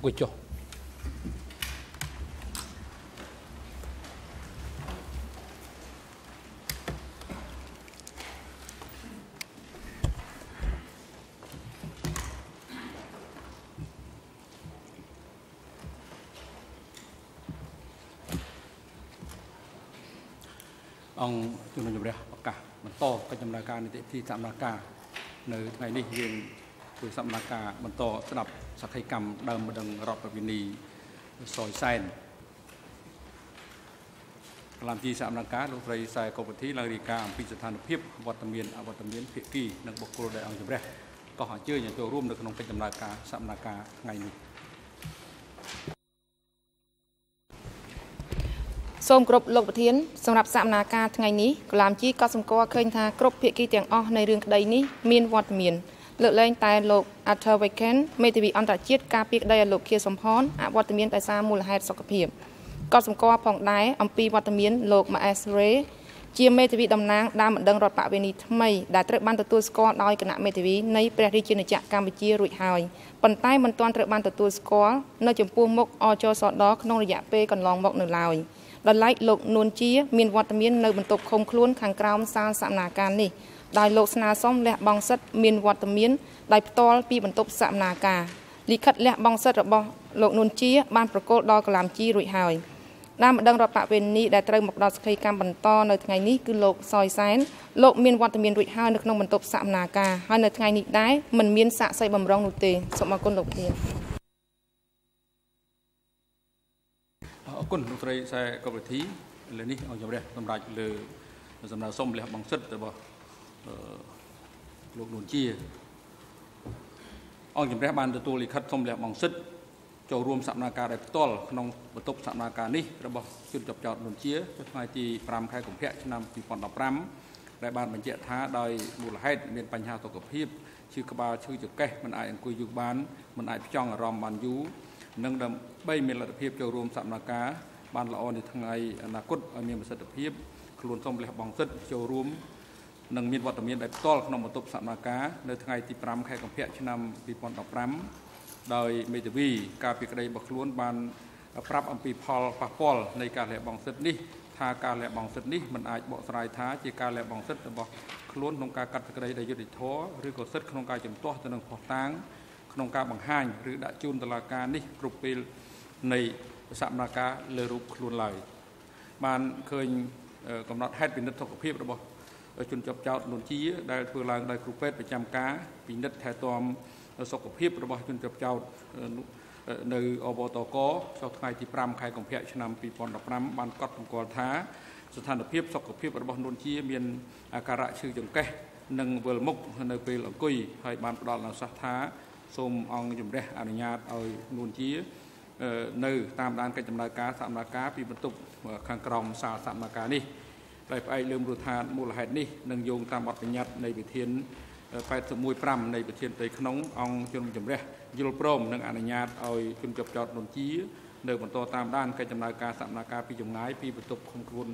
អង្គុយចុះអង្គជំនុំជម្រះប្រកាសបន្តកិច្ចដំណើរការនីតិវិធីសកម្មភាពនៅថ្ងៃនេះយើង ធ្វើសកម្មភាពបន្តស្ដាប់សក្ខីកម្មដើមម្ដងរដ្ឋប្រវិនីសយសែនកលាមជីសកម្មភាពលោកស្រីសែកុពធីឡើងរាយការណ៍អំពីស្ថានភាពវត្តមានអវត្តមានភាគីនិងបុគ្គលដែលអង្គជំរះក៏អញ្ជើញចូលរួមនៅក្នុងកិច្ចដំណើរការសកម្មភាពថ្ងៃនេះសូមគោរពលោកប្រធានសម្រាប់សកម្មភាពថ្ងៃនេះកលាមជីក៏សម្គាល់ឃើញថាគ្រប់ភាគីទាំងអស់នៃរឿងក្តីនេះមានវត្តមាន លើកលែងតែលោក Arthur Waken មេធាវីអន្តរជាតិការពីក្តីឲ្យលោកខៀសំផនអវត្តមានដោយសារមូលហេតុសុខភាពក៏សម្គាល់ផងដែរអំពីវត្តមានលោក Maes Ray ជាមេធាវីតំណាងដើមបណ្ដឹងរដ្ឋបវេនីថ្មីដែលត្រូវបានទទួលស្គាល់ដោយគណៈមេធាវីនៃព្រះរាជាណាចក្រកម្ពុជារួចហើយប៉ុន្តែមិនទាន់ត្រូវបានទទួលស្គាល់នៅចំពោះមុខអចសដក្នុងរយៈពេលកន្លងមកនៅឡើយ។ដោយឡែកលោកនួនជា មានវត្តមាននៅបន្ទប់ឃុំខ្លួនខាងក្រោមសាលសមនាការនេះ ដោយលោកស្នើសុំលះបង់សិទ្ធិមានវត្តមានដោយផ្ទាល់ពីបន្ទប់សមនាការលិខិតលះបង់សិទ្ធិរបស់លោកនួនជា បានប្រកល់ដល់កលាមជីរួចហើយតាមម្ដងរដ្ឋបវេនីដែលត្រូវមកដល់សក្ខីកម្មបន្តនៅថ្ងៃនេះគឺលោកសយសែនលោកមានវត្តមានរួចហើយនៅក្នុងបន្ទប់សមនាការហើយនៅថ្ងៃនេះដែរមិនមានសាកសីបំរុងនោះទេសូមអរគុណលោកធានអរគុណលោកស្រីសែកុវិធីលើនេះអង្គជំរះសម្រាប់លើសំណើសុំលះបង់សិទ្ធិរបស់ លោកនួនជាអង្គជំរះបានទទួលលិខិតសុំលះបង់សិទ្ធិចូលរួមសកម្មភាពដោយផ្ទាល់ក្នុងបន្ទប់សកម្មភាពនេះរបស់ជនជាប់ចោតនួនជាថ្ងៃទី5ខែកុម្ភៈឆ្នាំ2015ដែលបានបញ្ជាក់ថាដោយមូលហេតុមានបញ្ហាសុខភាពឈឺក្បាលឈឺចង្កេះមិនអាចអង្គុយយូរបានមិនអាចផ្ចង់អារម្មណ៍បានយូរនិងដើម្បីមានលទ្ធភាពចូលរួមសកម្មភាពបានល្អនៅថ្ងៃអនាគតឲ្យមានប្រសិទ្ធភាពខ្លួនសូមលះបង់សិទ្ធិចូលរួម និងមានវត្តមានដោយផ្ទាល់ក្នុងបន្ទប់សកម្មភាពនៅថ្ងៃទី5ខែកុម្ភៈឆ្នាំ2015ដោយមេធាវីការពីក្តីរបស់ខ្លួនបានប្រាប់អំពីផលប៉ះពាល់នៃការលះបង់សិទ្ធិនេះថាការលះបង់សិទ្ធិនេះមិនអាចបកស្រាយថាជាការលះបង់សិទ្ធិរបស់ខ្លួនក្នុងការកាត់សេចក្តីដោយយុត្តិធម៌ឬក៏សិទ្ធិក្នុងការជំទាស់ទៅនឹងផុសតាងក្នុងការបង្ហាញឬដាក់ជូនតុលាការនេះគ្រប់ពេលនៃសកម្មភាពលើរូបខ្លួនឡើយបានឃើញកំណត់ហេតុពិនិត្យសុខភាពរបស់ ជនជាប់ចោតនួនជា ដែលធ្វើឡើងដោយគ្រូពេទ្យប្រចាំការពិនិត្យថែទាំសុខភាពរបស់ជនជាប់ចោតនៅអបតកចុះថ្ងៃទី5ខែកុម្ភៈឆ្នាំ2015បានកត់សម្គាល់ថាស្ថានភាពសុខភាពរបស់នួនជា មានអាការៈឈឺចង្កេះនិងវិលមុខនៅពេលអង្គុយហើយបានផ្ដល់អនុសាសន៍ថាសូមអង្គជំរះអនុញ្ញាតឲ្យនួនជានៅតាមដានកិច្ចដំណើរការសកម្មភាពពីបន្ទប់ខាងក្រោមសាលសកម្មភាពនេះ ដោយផ្អែកលើមូលដ្ឋានមូលហេតុនេះនឹងយោងតាមបទបញ្ញត្តិនៃវិធាន815នៃវិធានផ្ទៃក្នុងអង្គជំជំរះយល់ព្រមនិងអនុញ្ញាតឲ្យជនជាប់ចោតនុនជានៅបន្តតាមដានកិច្ចដំណើរការសកម្មភាពពីចម្ងាយពីបន្ទប់ឃុំខ្លួន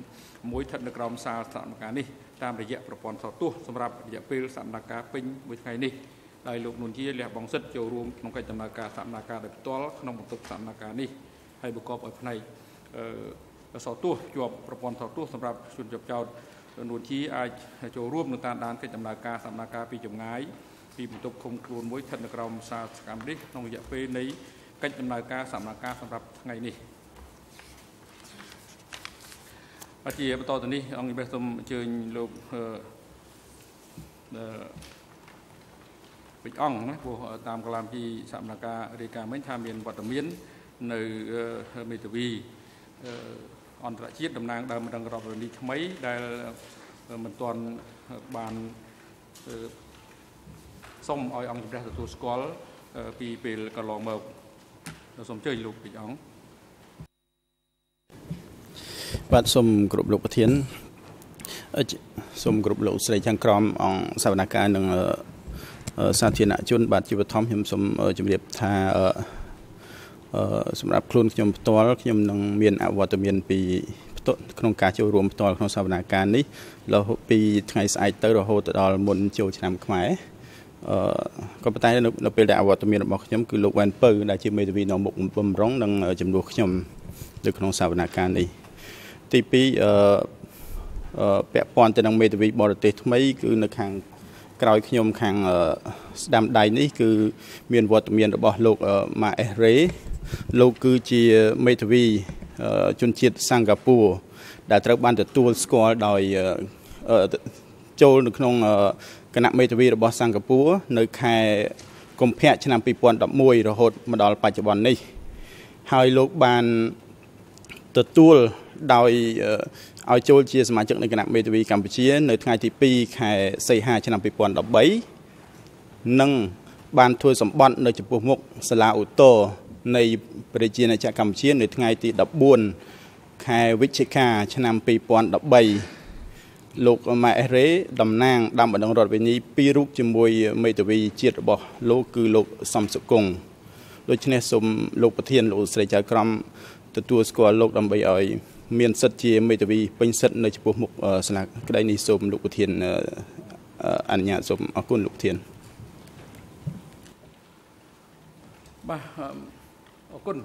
មួយស្ថិតនៅក្រោមសាលសកម្មភាពនេះតាមរយៈប្រព័ន្ធសោតទស្សន៍សម្រាប់រយៈពេលសកម្មភាពពេញមួយថ្ងៃនេះដោយលោកនួនជាលះបង់សិទ្ធិចូលរួមក្នុងកិច្ចដំណើរការសកម្មភាពដោយផ្ទាល់ក្នុងបន្ទប់សកម្មភាពនេះហើយប្រកបឲ្យផ្នែកអឺ សោទស្សជាប់ប្រព័ន្ធសោទស្សសម្រាប់ជនជាប់ចោតនួនជាអាចចូលរួមនឹងតាមដានកិច្ចដំណើរការសកម្មភាពពីចម្ងាយពីបន្ទប់ឃុំខ្លួនមួយស្ថិតនៅក្រោមសាលសកម្មនេះក្នុងរយៈពេលនៃកិច្ចដំណើរការសកម្មភាពសម្រាប់ថ្ងៃនេះអជាបន្តទៅនេះអង្គជំរះសូមអញ្ជើញលោកអឺពេជ្រអង្គណាព្រោះតាមកលាមពីសមនការរាយការណ៍មិញថាមានវត្តមាននៅមេធាវីអ ន្តរជាតិតំណាងដើមរងរដ្ឋនីថ្មីដែលមិនទាន់បានសុំឲ្យអង្គជំរះទទួលស្គាល់ពីពេលកន្លងមកសូមអញ្ជើញលោកពេជ្រអង្គបាទសូមគ្រប់លោកប្រធានសូមគ្រប់លោកស្រីខាងក្រមអង្គសវនកម្មនិងសាធារណជន បាទជាបឋមខ្ញុំសូមជម្រាបថា សម្រាប់ខ្លួនខ្ញុំផ្ទាល់ខ្ញុំនឹងមានអវត្តមានពីក្នុងការចូលរួមផ្ទាល់ក្នុងសវនាការនេះរហូតពីថ្ងៃស្អែកទៅរហូតដល់មុនចូលឆ្នាំខ្មែរអឺក៏ប៉ុន្តែនៅនៅពេលដែលអវត្តមានរបស់ខ្ញុំគឺលោកវ៉ាន់ពៅដែលជាមេធាវីនៅមុខបំរុងនិងចំនួនខ្ញុំនៅក្នុងសវនកម្មនេះទី2អឺពាក់ព័ន្ធទៅនឹងមេធាវីបរទេសថ្មី គឺនៅខាងក្រោយខ្ញុំខាងស្ដាំដៃនេះ គឺ មានវត្តមានរបស់លោកម៉ាអេសរ៉េ លោកគឺជាមេធាវីជនជាតិសិង្ហបុរីដែលត្រូវបានទទួលស្គាល់ដោយចូលនៅក្នុងគណៈមេធាវីរបស់សិង្ហបុរីនៅខែកុម្ភៈឆ្នាំ2011រហូតមកដល់បច្ចុប្បន្ននេះ ហើយលោកបានទទួលដោយឲ្យចូលជាសមាជិកនៃគណៈមេធាវីកម្ពុជា នៅថ្ងៃទី2ខែសីហាឆ្នាំ2013និងបានធ្វើសម្បត្តិនៅចំពោះមុខសាលាឧទ្ធរ នៃប្រជាណាចក្រកម្ពុជានៅថ្ងៃទី14ខែវិច្ឆិកាឆ្នាំ2013លោកម៉ែអេរ៉េតំណាងដាំបណ្ដឹងរដ្ឋវិនីពីររូបជាមួយមេធាវីជាតិរបស់លោកគឺលោកសំសុគង្គដូច្នេះសូមលោកប្រធានលោកស្រីចៅក្រមទទួលស្គាល់លោកដើម្បីឲ្យមានសិទ្ធិជាមេធាវីពេញសិទ្ធិនៅចំពោះមុខស្លាកក្តីនេះសូមលោកប្រធានអនុញ្ញាតសូមអរគុណលោកប្រធានបាទ អរគុណ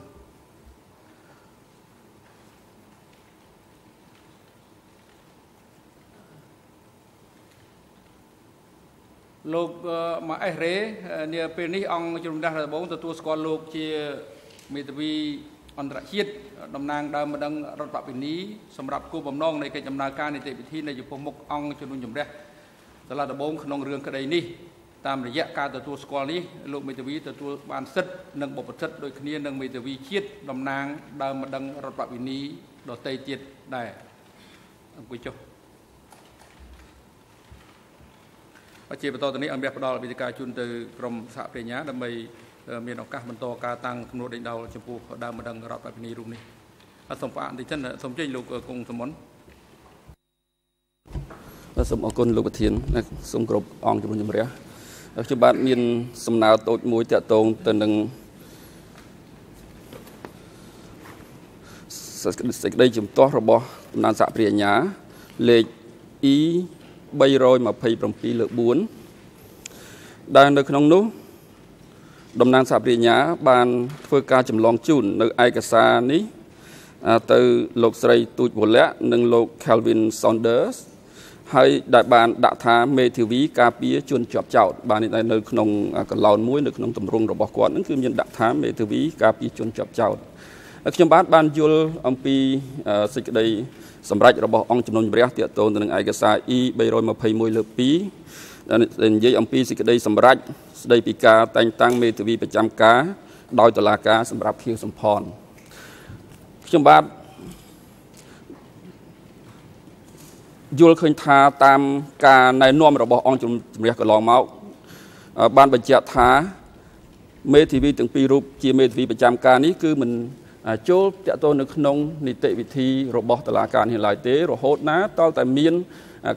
លោកម៉ាអេសរ៉េនាពេលនេះអង្គជំនុំជម្រះដំបងទទួលស្គាល់លោកជាមេធាវីអន្តរជាតិតំណាងដើមម្ដងរដ្ឋបពិនីសម្រាប់គោលបំណងនៃកិច្ចដំណើរការនីតិវិធីនៃចំពោះមុខអង្គជំនុំជម្រះសាលាដំបងក្នុងរឿងក្តីនេះ តាមរយៈការទទួលស្គាល់នេះលោកមេធាវីទទួលបានសិទ្ធិនិងបព្វសិទ្ធិដូចគ្នានឹងមេធាវីជាតិតំណាងដើមម្ដងរដ្ឋបពិនីដទៃទៀតដែរអង្គុយចុះជាបន្តទៅនេះអមរះផ្ដល់វិធីការជូនទៅក្រមសហប្រញ្ញាដើម្បីមានឱកាសបន្តការតាំងគំនូរដេញដោលចំពោះដើមម្ដងរដ្ឋបព្វនីរូបនេះអត់សូមផ្អាកបន្តិចសិនសូមជ័យលោកគង់សមនបាទសូមអរគុណលោកប្រធានសូមគោរពអង្គជំនុំជម្រះ ខ្ញុំបាទមានសំណើតូចមួយតាក់ទងទៅនឹងសេចក្តីជំទាស់របស់តំណាងសហព្រាញ្ញាលេខ E 327លើ4ដែលនៅក្នុងនោះតំណាងសហប្រញ្ញាបានធ្វើការចម្លងជូននៅឯកសារនេះទៅលោកស្រីទូចវលៈនិងលោក Calvin Saunders ហើយដែលបានដាក់ថាមេធាវីការពារជនជាប់ចោតបាននេះនៅក្នុងកឡោនមួយនៅក្នុងទម្រង់របស់គាត់នឹងគឺមានដាក់ថាមេធាវីការពារជនជាប់ចោតខ្ញុំបាទបានយល់អំពីសេចក្តីសម្រេចរបស់អង្គជំនុំជម្រះទាក់ទងទៅនឹងឯកសារ E 321លើ2ដែលនិយាយអំពីសេចក្តីសម្រេចស្ដីពីការតែងតាំងមេធាវីប្រចាំការដោយតុលាការសម្រាប់ខៀវសំផនខ្ញុំបាទ យល់ឃើញថាតាមការណែនាំរបស់អង្គជំរះកន្លងមកបានបញ្ជាក់ថាមេធាវីទាំងពីររូបជាមេធាវីប្រចាំការនេះគឺមិនចូលតកតនៅក្នុងនីតិវិធីរបស់តុលាការនេះឡើយទេ រហូតណាតលតែមាន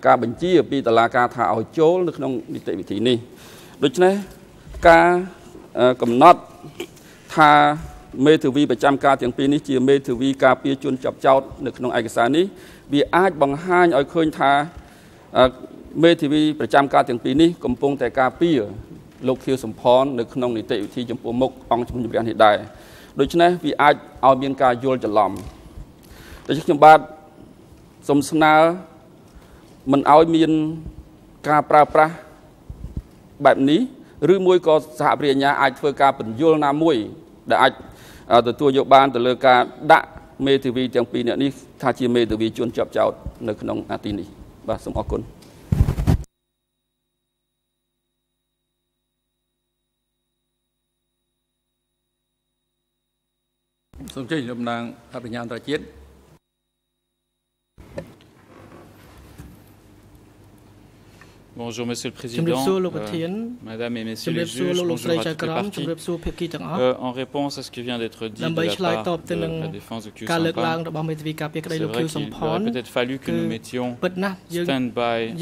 ការបញ្ជាពីតុលាការថាឲ្យចូលនៅក្នុងនីតិវិធីនេះដូច្នេះការកំណត់ថា មេធាវីប្រចាំការទាំងពីរនេះជាមេធាវីការពារជនចាប់ចោតនៅក្នុងឯកសារនេះវាអាចបង្ហាញឲ្យឃើញថាមេធាវីប្រចាំការទាំងពីរនេះកំពុងតែការពារលោកខៀវសំផននៅក្នុងនីតិវិធីចំពោះមុខអង្គជំនុំជម្រះនេះដែរដូច្នេះវាអាចឲ្យមានការយល់ច្រឡំដូច្នេះខ្ញុំបាទសូមស្នើមិនឲ្យមានការប្រើប្រាស់បែបនេះឬមួយក៏សហប្រញ្ញាអាចធ្វើការបញ្យលណាមួយដែលអាច ទទួលយកបានទៅលើការដាក់មេធាវីទាំងពីរនាក់នេះថាជាមេធាវីជួនជាប់ចោតនៅក្នុងអាទីនេះបាទសូមអរគុណសូមជ័យតំណាងអភិញ្ញាអន្តរជាតិ Bonjour Monsieur le Président, euh, Madame et Messieurs les juges, bonjour à toutes les parties. Euh, en réponse à ce qui vient d'être dit de la part de la défense de Q c'est vrai qu'il aurait peut-être fallu que nous mettions stand-by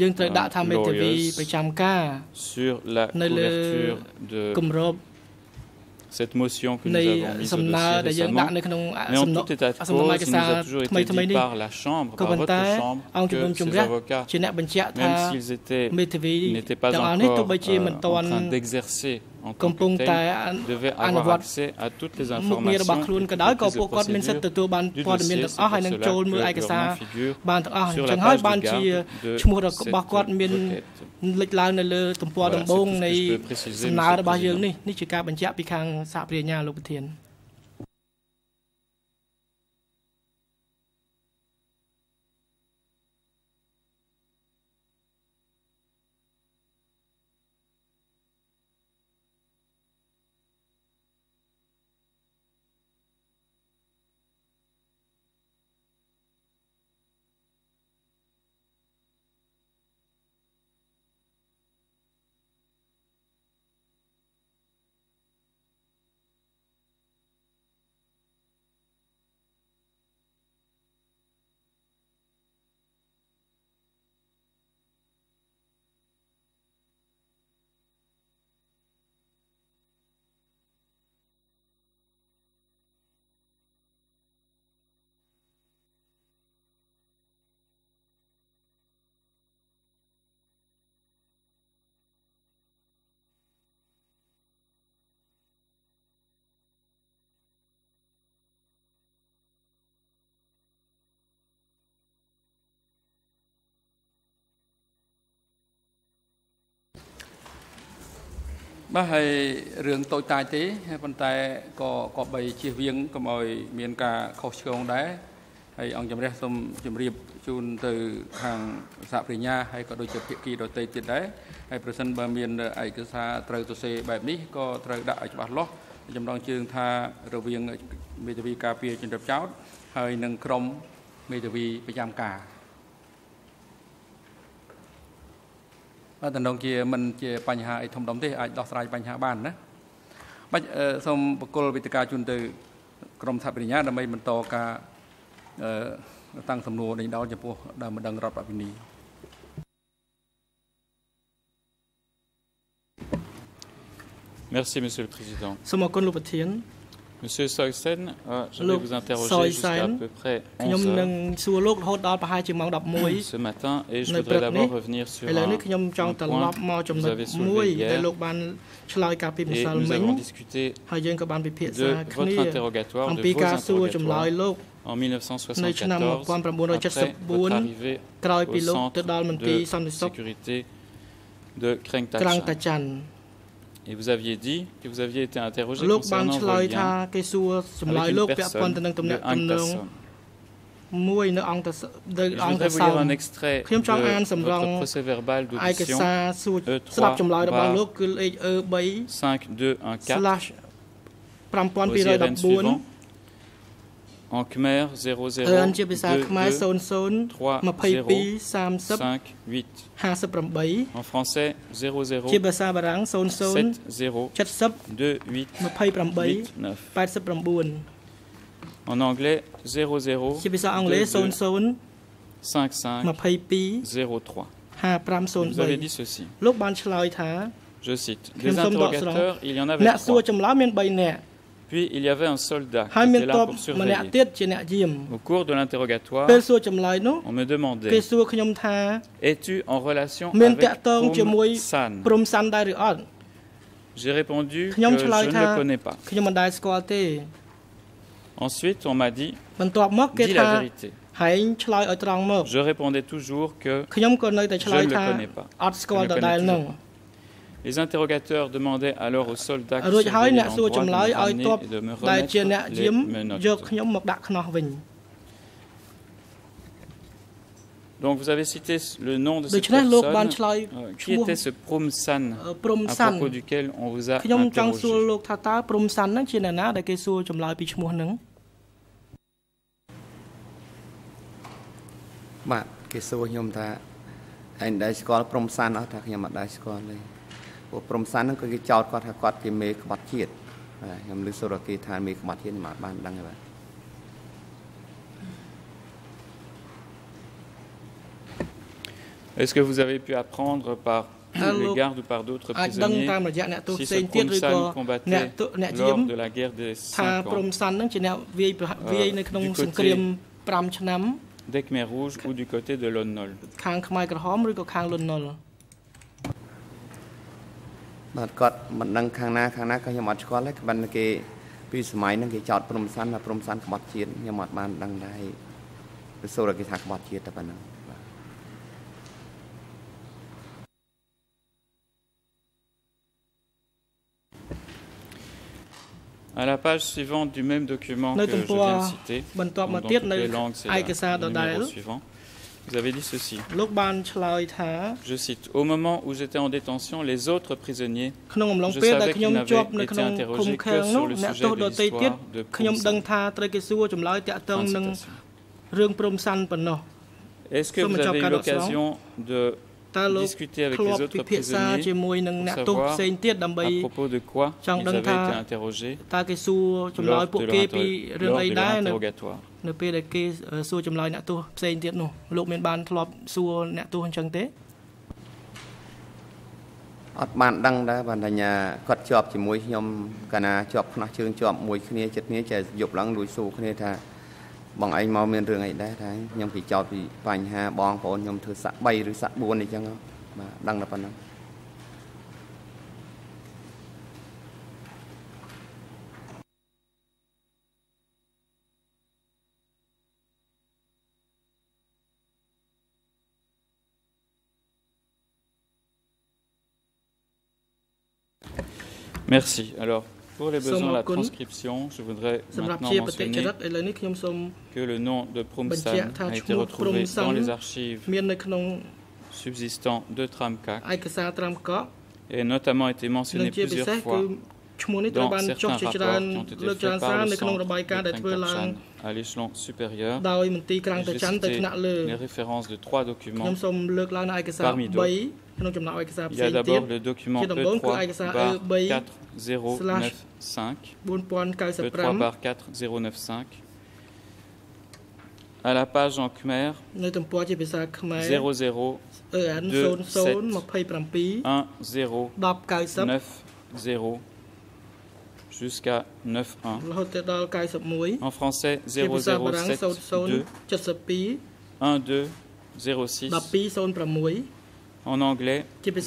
lawyers sur la couverture de cette motion que nous avons mise au dossier récemment. Mais en tout état de cause, il nous a toujours été dit par la Chambre, par votre Chambre, que ces avocats, même s'ils étaient, n'étaient pas encore euh, en train d'exercer កំពុងតែអនុវត្តមុខងាររបស់ខ្លួនក៏ដោយក៏ពួកគាត់មានសិទ្ធិទទួលបានព័ត៌មានទាំងអស់ហើយនឹងចូលមើលឯកសារបានទាំងអស់អញ្ចឹងហើយបានជាឈ្មោះរបស់គាត់មានលេចឡើងនៅលើទំព័រដំបូងនៃសំណើរបស់យើងនេះនេះជាការបញ្ជាក់ពីខាងសហព្រាញ្ញាលោកប្រធាន បាទហើយរឿងតូចតាចទេប៉ុន្តែក៏ក៏បីជៀសវាងកុំឲ្យមានការខុសឆ្គងដែរហើយអង្គជំរះសូមជម្រាបជូនទៅខាងសហប្រញ្ញាហើយក៏ដូចជាភាគីដទៃទៀតដែរហើយប្រសិនបើមានឯកសារត្រូវទៅសេបែបនេះក៏ត្រូវដាក់ឲ្យច្បាស់លាស់ចំណងជើងថារវាងមេធាវីការពារជនរាប់ចោតហើយនិងក្រុមមេធាវីប្រចាំការ តំណងជាមិនជាបញ្ហាអីធំដុំទេអាចដោះស្រាយបញ្ហាបានណាបាច់សូមបកគលវិទ្យការជូនទៅក្រមថាបរិញ្ញាដើម្បីបន្តការតាំងសំណួរដេញដោលចំពោះដើមម្ដងរដ្ឋបពិនី Merci Monsieur le Président. សូមអរគុណលោកប្រធាន Monsieur Soysen, euh, je vais vous interroger jusqu'à à peu près 11 heures ce matin et je voudrais d'abord revenir sur un, un point que vous avez soulevé hier et nous avons discuté de votre interrogatoire, de vos interrogatoires en 1974 après votre arrivée au centre de sécurité de Kreng Tachan. Et vous aviez dit que vous aviez été interrogé concernant vos liens avec une personne de Anktasson. មួយនៅអង្គទៅអង្គទៅសោខ្ញុំច ង់អានសម្រងឯកសារសួរស្ដាប់ចម្លើយរបស់លោកគឺលេខ E3 5214 en Khmer 00អឺជាភាសាខ្មែរ00 22 30 58 58 en français 00ជាភាសាបារាំង00 70 28 28 89 en anglais 00ជាភាសាអង់គ្លេស00 55 22 03 5503 Vous avez dit ceci លោកបានឆ្លើយថា Je cite Des interrogateurs il y en avait អ្នកសួរចម្លើយមាន3នាក់ Puis il y avait un soldat qui était là pour surveiller. Au cours de l'interrogatoire, on me demandait Es-tu en relation avec Prom San? J'ai répondu que je ne le connais pas. Ensuite, on m'a dit Dis la vérité. Je répondais toujours que je ne le connais pas. Je ne le connais les interrogateurs demandaient alors aux soldats qui surveillaient l'endroit de me ramener et de me remettre les menottes. Donc vous avez cité le nom de cette personne. Euh, qui était ce Promsan à propos duquel on vous a interrogé បាទគេសួរខ្ញុំថាឯងដែរស្គាល់ព្រំសានអត់ថាខ្ញុំអត់ដែរស្គាល់ទេ ព្រោះព្រំសានហ្នឹងគឺគេចោទគាត់ថាគាត់ជាមេក្បត់ជាតិបាទខ្ញុំលើសូរគេថាមេក្បត់ជាតិខ្ញុំអត់បានដឹងទេបាទ Est-ce que vous avez pu apprendre par l'égard ou par d'autres prisonniers si ce Promsan combattait lors de la guerre des 5 ans du côté des Khmer Rouges ou du côté de Lon Nol ខាងខ្មែរក្រហមឬក៏ខាងលន់នល់ បាទគាត់មិនដឹងខាងណាខាងណាក៏ខ្ញុំអត់ស្គាល់ដែរបានគេពីសម័យហ្នឹងគេចោតព្រំសាន់ថាព្រំសាន់ក្បត់ជាតិខ្ញុំអត់បានដឹងដែរទៅសូរគេថាក្បត់ជាតិតែប៉ុណ្ណឹង À la page suivante du même document que je viens de citer, dans toutes les langues, c'est le numéro suivant. Vous avez dit ceci. Je cite Au moment où j'étais en détention, les autres prisonniers, je savais qu'ils n'avaient été interrogés que sur le sujet de l'histoire de Promsan. Est-ce que vous avez eu l'occasion de តើលោកធ្លាប់ពិភាក្សាជាមួយនឹងអ្នកទោសផ្សេងទៀតដើម្បីចង់ដឹងថាតើគេសួរចម្លើយពួកគេពីរឿងអីដែរនៅនៅពេលដែលគេសួរចម្លើយអ្នកទោសផ្សេងទៀតនោះលោកមានបានធ្លាប់សួរអ្នកទោសអញ្ចឹងទេអត់បានដឹងដែរបានតែញ៉ាគាត់ជាប់ជាមួយខ្ញុំកាលណាជាប់ខ្នោះជើងជាប់មួយគ្នាចិត្តគ្នាចេះយប់ឡើងលួចសួរគ្នាថា បងឯងមកមានរឿងអីដែរថាខ្ញុំពីចោតពីបញ្ហាបងប្អូនខ្ញុំធ្វើសាក់3ឬសាក់4អីចឹងបាទដឹងតែប៉ុណ្ណឹង Merci. Alors, pour les besoins de la transcription, je voudrais maintenant mentionner que le nom de Prumsan a été retrouvé dans les archives subsistant de Tramkak et notamment été mentionné plusieurs fois dans certains rapports qui ont été faits par le centre à l'échelon supérieur. J'ai cité les références de trois documents parmi d'autres. Il y a d'abord le document E3 4095, E3 bar 4095. À la page en Khmer, 00 27 10 90 jusqu'à 91. En français, 007 2 12 06 en anglais 00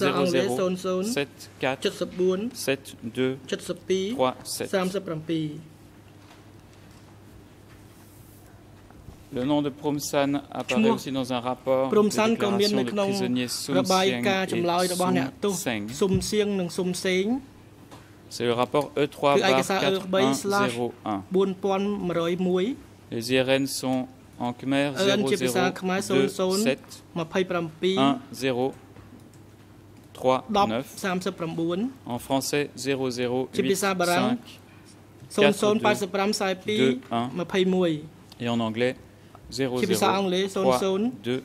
74 72 37 Le nom de Promsan apparaît aussi dans un rapport de déclaration de prisonniers Sum Sieng et Sum Seng. C'est le rapport E3 4101. Les IRN sont en Khmer 0027 10 39 en français 0085 42 21 et en anglais 00 2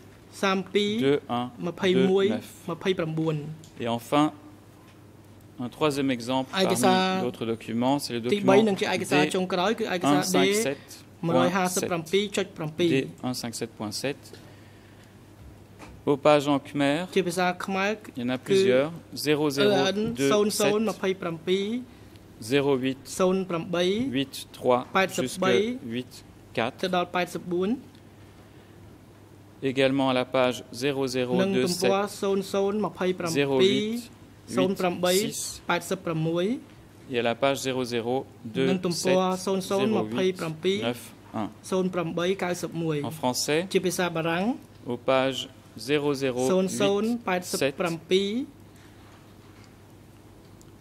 2 1 9 et enfin un troisième exemple parmi d'autres documents c'est le document D157 D157.7 aux pages en Khmer, il y en a plusieurs. 002 08 83 jusqu'à 84. Également à la page 0027 08 86 et à la page 0027 08 91. En français, aux pages 0087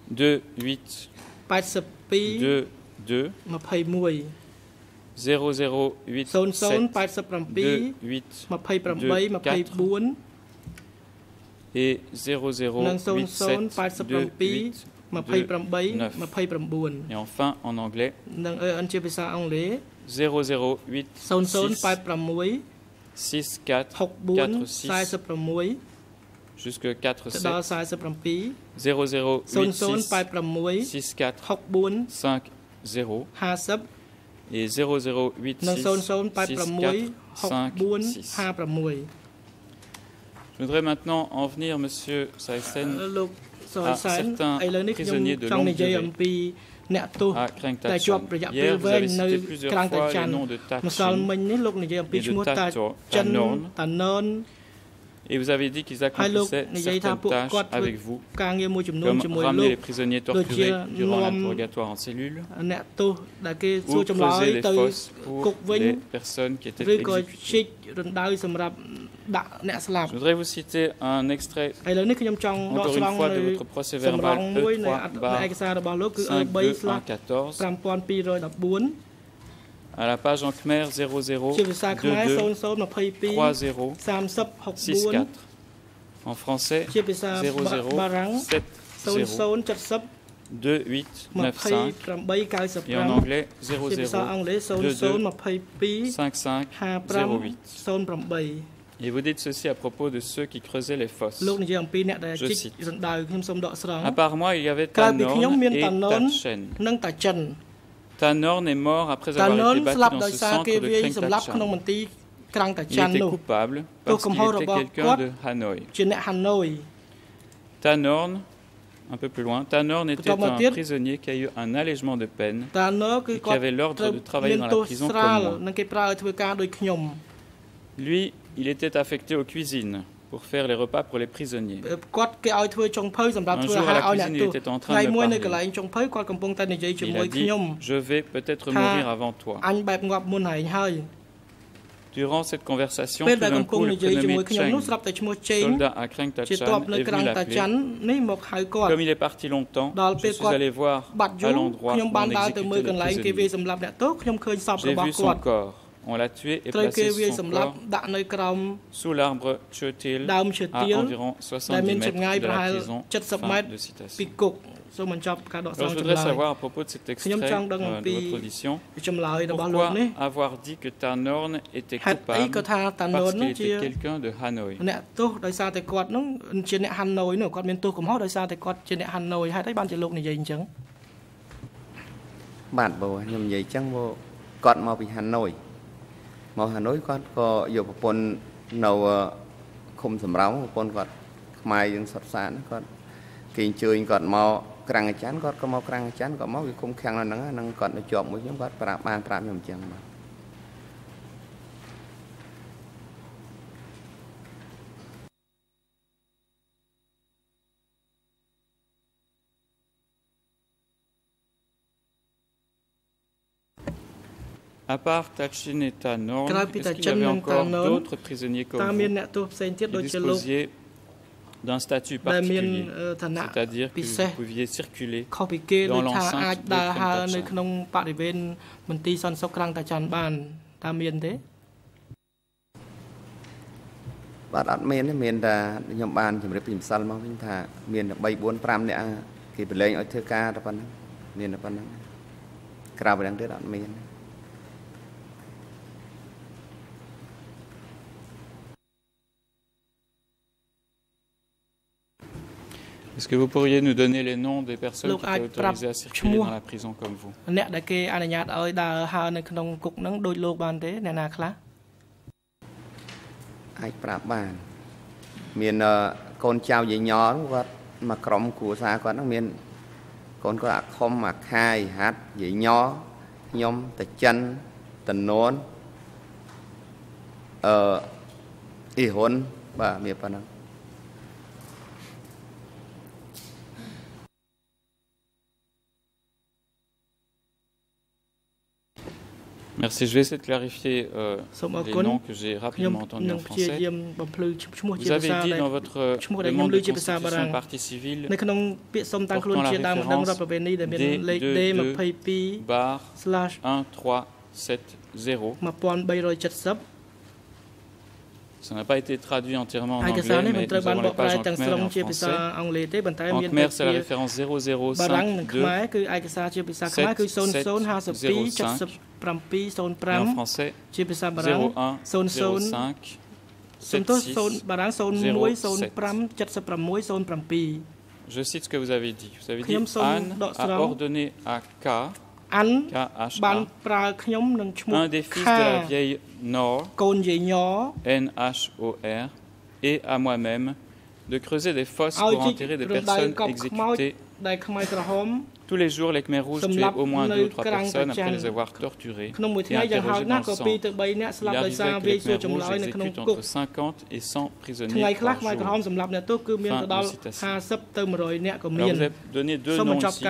28 82 2 21 0087 28 24 et 0087 28 29 et enfin en anglais. 008 6 6 4 4 6 jusque 4 7 0 0 8 6 6 4 5 0 et 0 0 8 6 6 4 5 6 voudrais maintenant en venir, Monsieur Saïsen, à certains prisonniers de longue durée អ្នកទោសតែជាប់រយៈពេលវែងនៅក្រាំងតាចាន់ម្សិលមិញនេះលោកនិយាយអំពីឈ្មោះតាចិនតាណន Et vous avez dit qu'ils accomplissaient certaines tâches avec vous, comme ramener les prisonniers torturés durant l'interrogatoire en cellule, ou creuser les fosses pour les personnes qui étaient exécutées. Je voudrais vous citer un extrait, encore une fois, de votre procès verbal E3 5 à la page en Khmer 00 22 30 64 en français 00 70 2895 et en anglais 00 22 55 08 Et vous dites ceci à propos de ceux qui creusaient les fosses. Je cite. À part moi, il y avait Tanorn et Tachen. Tanorn est mort après avoir été battu dans ce centre de Tachan. Il était coupable parce qu'il était quelqu'un de Hanoï. Tanorn, un peu plus loin, Tanorn était un prisonnier qui a eu un allègement de peine et qui avait l'ordre de travailler dans la prison comme moi. Lui, il était affecté aux cuisines pour faire les repas pour les prisonniers. Un jour à la cuisine, il était en train de me parler. Il a dit, je vais peut-être mourir avant toi. Durant cette conversation, tout d'un coup, le prénommé Cheng, soldat à Kreng Tachan, est venu l'appeler. Comme il est parti longtemps, je suis allé voir à l'endroit où on exécutait les prisonniers. J'ai vu son corps. On l'a tué et placé son corps sous l'arbre Chotil à environ 70 mètres de la prison. Fin de citation. Alors, je voudrais savoir à propos de cet extrait euh, de votre audition, pourquoi avoir dit que Tanorn était coupable parce qu'il était quelqu'un de Hanoï អ្នកទោសដោយសារតែគាត់នោះជាអ្នកហាណូយនោះគាត់មានទោសកំហុសដោយសារតែគាត់ជាអ្នកហាណូយហេតុអីបានជាលោកនិយាយអញ្ចឹងបាទបងខ្ញុំនិយាយអញ្ចឹងមកគាត់មកពីហាណូយ មកហាណូយគាត់ក៏យកប្រពន្ធនៅឃុំសំរោងប្រពន្ធគាត់ខ្មែរយើងសុតសានគាត់គេអញ្ជើញគាត់មកក្រាំងអាចារ្យគាត់ក៏មកក្រាំងអាចារ្យគាត់មកវាគុំខាំងនៅហ្នឹងហ្នឹងគាត់ទៅជាប់មួយខ្ញុំគាត់ប្រាប់បានប្រាប់ខ្ញុំអញ្ចឹងបាទ À part Tachin et Tanorn, est-ce qu'il y avait encore d'autres prisonniers comme vous qui disposiez d'un statut particulier, c'est-à-dire que vous pouviez circuler dans l'enceinte de Krang បាទអត់មានទេមានតែខ្ញុំបានជម្រាបពីម្សិលមកវិញថាមានតែ3 4 5នាក់គេប្រឡែងឲ្យធ្វើការតែប៉ុណ្ណឹងមានតែប៉ុណ្ណឹងក្រៅពីហ្នឹងទៀតអត់មានទេ Est-ce que vous pourriez nous donner les noms des personnes qui étaient autorisées à circuler dans la prison comme vous អ្នកដែលគេអនុញ្ញាតឲ្យដើរហើរនៅក្នុងគុកហ្នឹងដូចលោកបានទេអ្នកណាខ្លះអាចប្រាប់បាន មានកូនចៅយាយញរគាត់មកក្រុមគ្រួសារគាត់ហ្នឹងមានកូនគាត់អាខុំអាខាយហាត់យាយញរខ្ញុំតាចិនតនួនអឺអ៊ីហ៊ុនបាទមានប៉ុណ្ណឹង Merci. Je vais essayer de clarifier euh, les noms que j'ai rapidement entendus en français. Vous avez dit dans votre demande de constitution de partie civile portant la référence D22 bar 1370 ça n'a pas été traduit entièrement en ah, anglais, mais français. C'est la référence en français Je cite ce que vous avez dit. Vous avez dit « a ordonné à K, un des de la vieille Nor, N-H-O-R, et à moi-même de creuser des fosses pour enterrer des personnes exécutées. Tous les jours, les Khmer Rouges tuaient au moins deux ou trois personnes après les avoir torturées et interrogées dans le sang. Il arrivait que les Khmer Rouges exécutent entre 50 et 100 prisonniers par jour. Fin de citation. Alors, vous avez donné deux noms ici.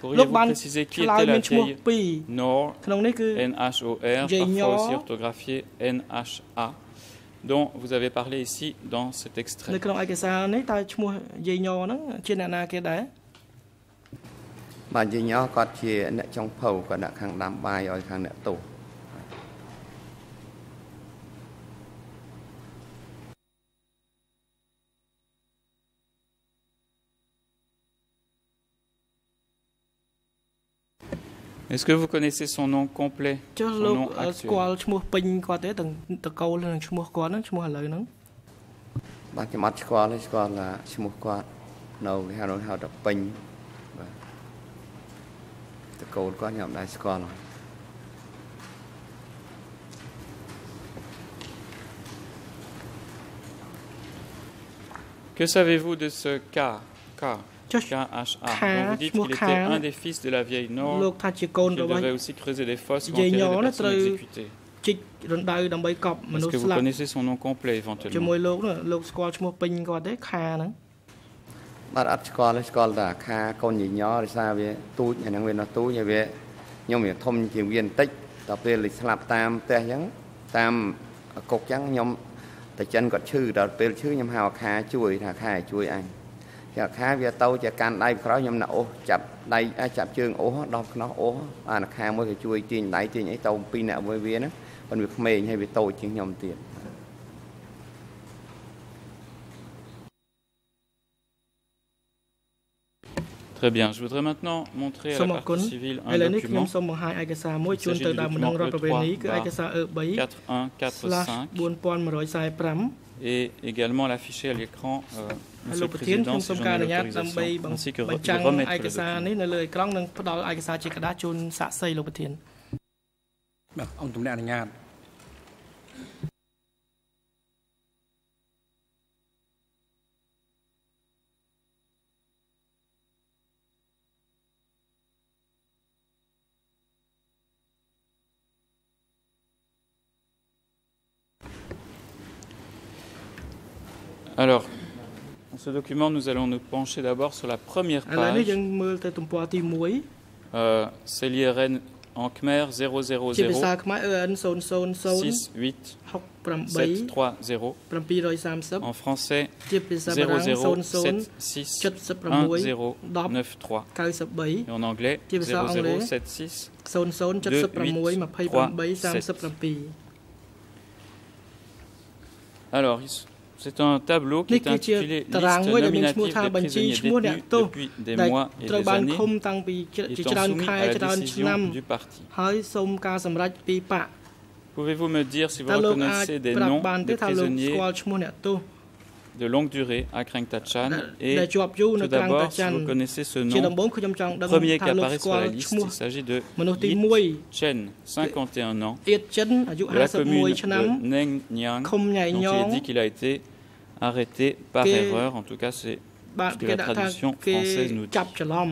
Pourriez-vous préciser qui était la vieille Nor, N-H-O-R, parfois aussi orthographié N-H-A dont vous avez parlé ici dans cet extrait. នៅក្នុងឯកសារនេះតើឈ្មោះយាយញហ្នឹងជាអ្នកណាគេដែរបាទយាយញគាត់ជាអ្នកចុងភៅគាត់អ្នកខាងដាំបាយឲ្យខាងអ្នកទោស Est-ce que vous connaissez son nom complet ចុះលោកស្គាល់ឈ្មោះពេញគាត់ទេទាំងតកូលនិងឈ្មោះគាត់ហ្នឹងឈ្មោះឥឡូវហ្នឹងបាទខ្ញុំអត់ស្គាល់ទេស្គាល់ថាឈ្មោះគាត់នៅគេហៅហៅថាពេញបាទតកូលគាត់ខ្ញុំមិនដែរស្គាល់ Que savez-vous de ce cas cas KHA. Donc vous dites qu'il était un des fils de la vieille Nord. Il devait aussi creuser des fosses pour enterrer les personnes exécutées. Est-ce que vous connaissez son nom complet éventuellement ជាមួយលោកលោកស្គាល់ឈ្មោះពេញគាត់ទេខាហ្នឹងបាទអត់ស្គាល់ទេស្គាល់តែខាកូនញញរសារវាទូចអាហ្នឹងវានៅទូចហើយវាខ្ញុំវាធំជាងវាបន្តិចដល់ពេលស្លាប់តាមផ្ទះអញ្ចឹងតាមគុកអញ្ចឹងខ្ញុំតាចិនគាត់ឈឺដល់ពេលឈឺខ្ញុំហៅខាជួយថាខាជួយអញ ជាខាវាទៅជាកាន់ដៃក្រោយខ្ញុំណាអូសចាប់ដៃចាប់ជើងអូសដល់ខ្នោះអូសអានខាមួយក៏ជួយទាញដៃទាញអីទៅពីរអ្នកមួយវាហ្នឹងប៉ុន្តែវាក្មេងហើយវាតូចជាងខ្ញុំទៀត Très bien. Je voudrais maintenant montrer à la partie civile un document. Il s'agit du document E3 4145 et également l'afficher à l'écran euh, Monsieur le Président, si j'en ai l'autorisation, ainsi que remettre le document. Alors, dans ce document, nous allons nous pencher d'abord sur la première page. Euh, c'est l'IRN en Khmer 000 6 En français 0076 1093. Et en anglais 0076 Alors, c'est un tableau qui est intitulé Liste nominative des prisonniers détenus depuis des mois et des années étant soumis à la décision du parti. Pouvez-vous me dire si vous reconnaissez des noms de prisonniers de longue durée à Krang Tachan et tout d'abord si vous connaissez ce nom premier qui apparaît sur la liste il s'agit de Yit Chen 51 ans de la commune de Neng Nyang dont il est dit qu'il a été arrêté par erreur en tout cas c'est ce que la traduction française nous dit ចាប់ច្រឡំ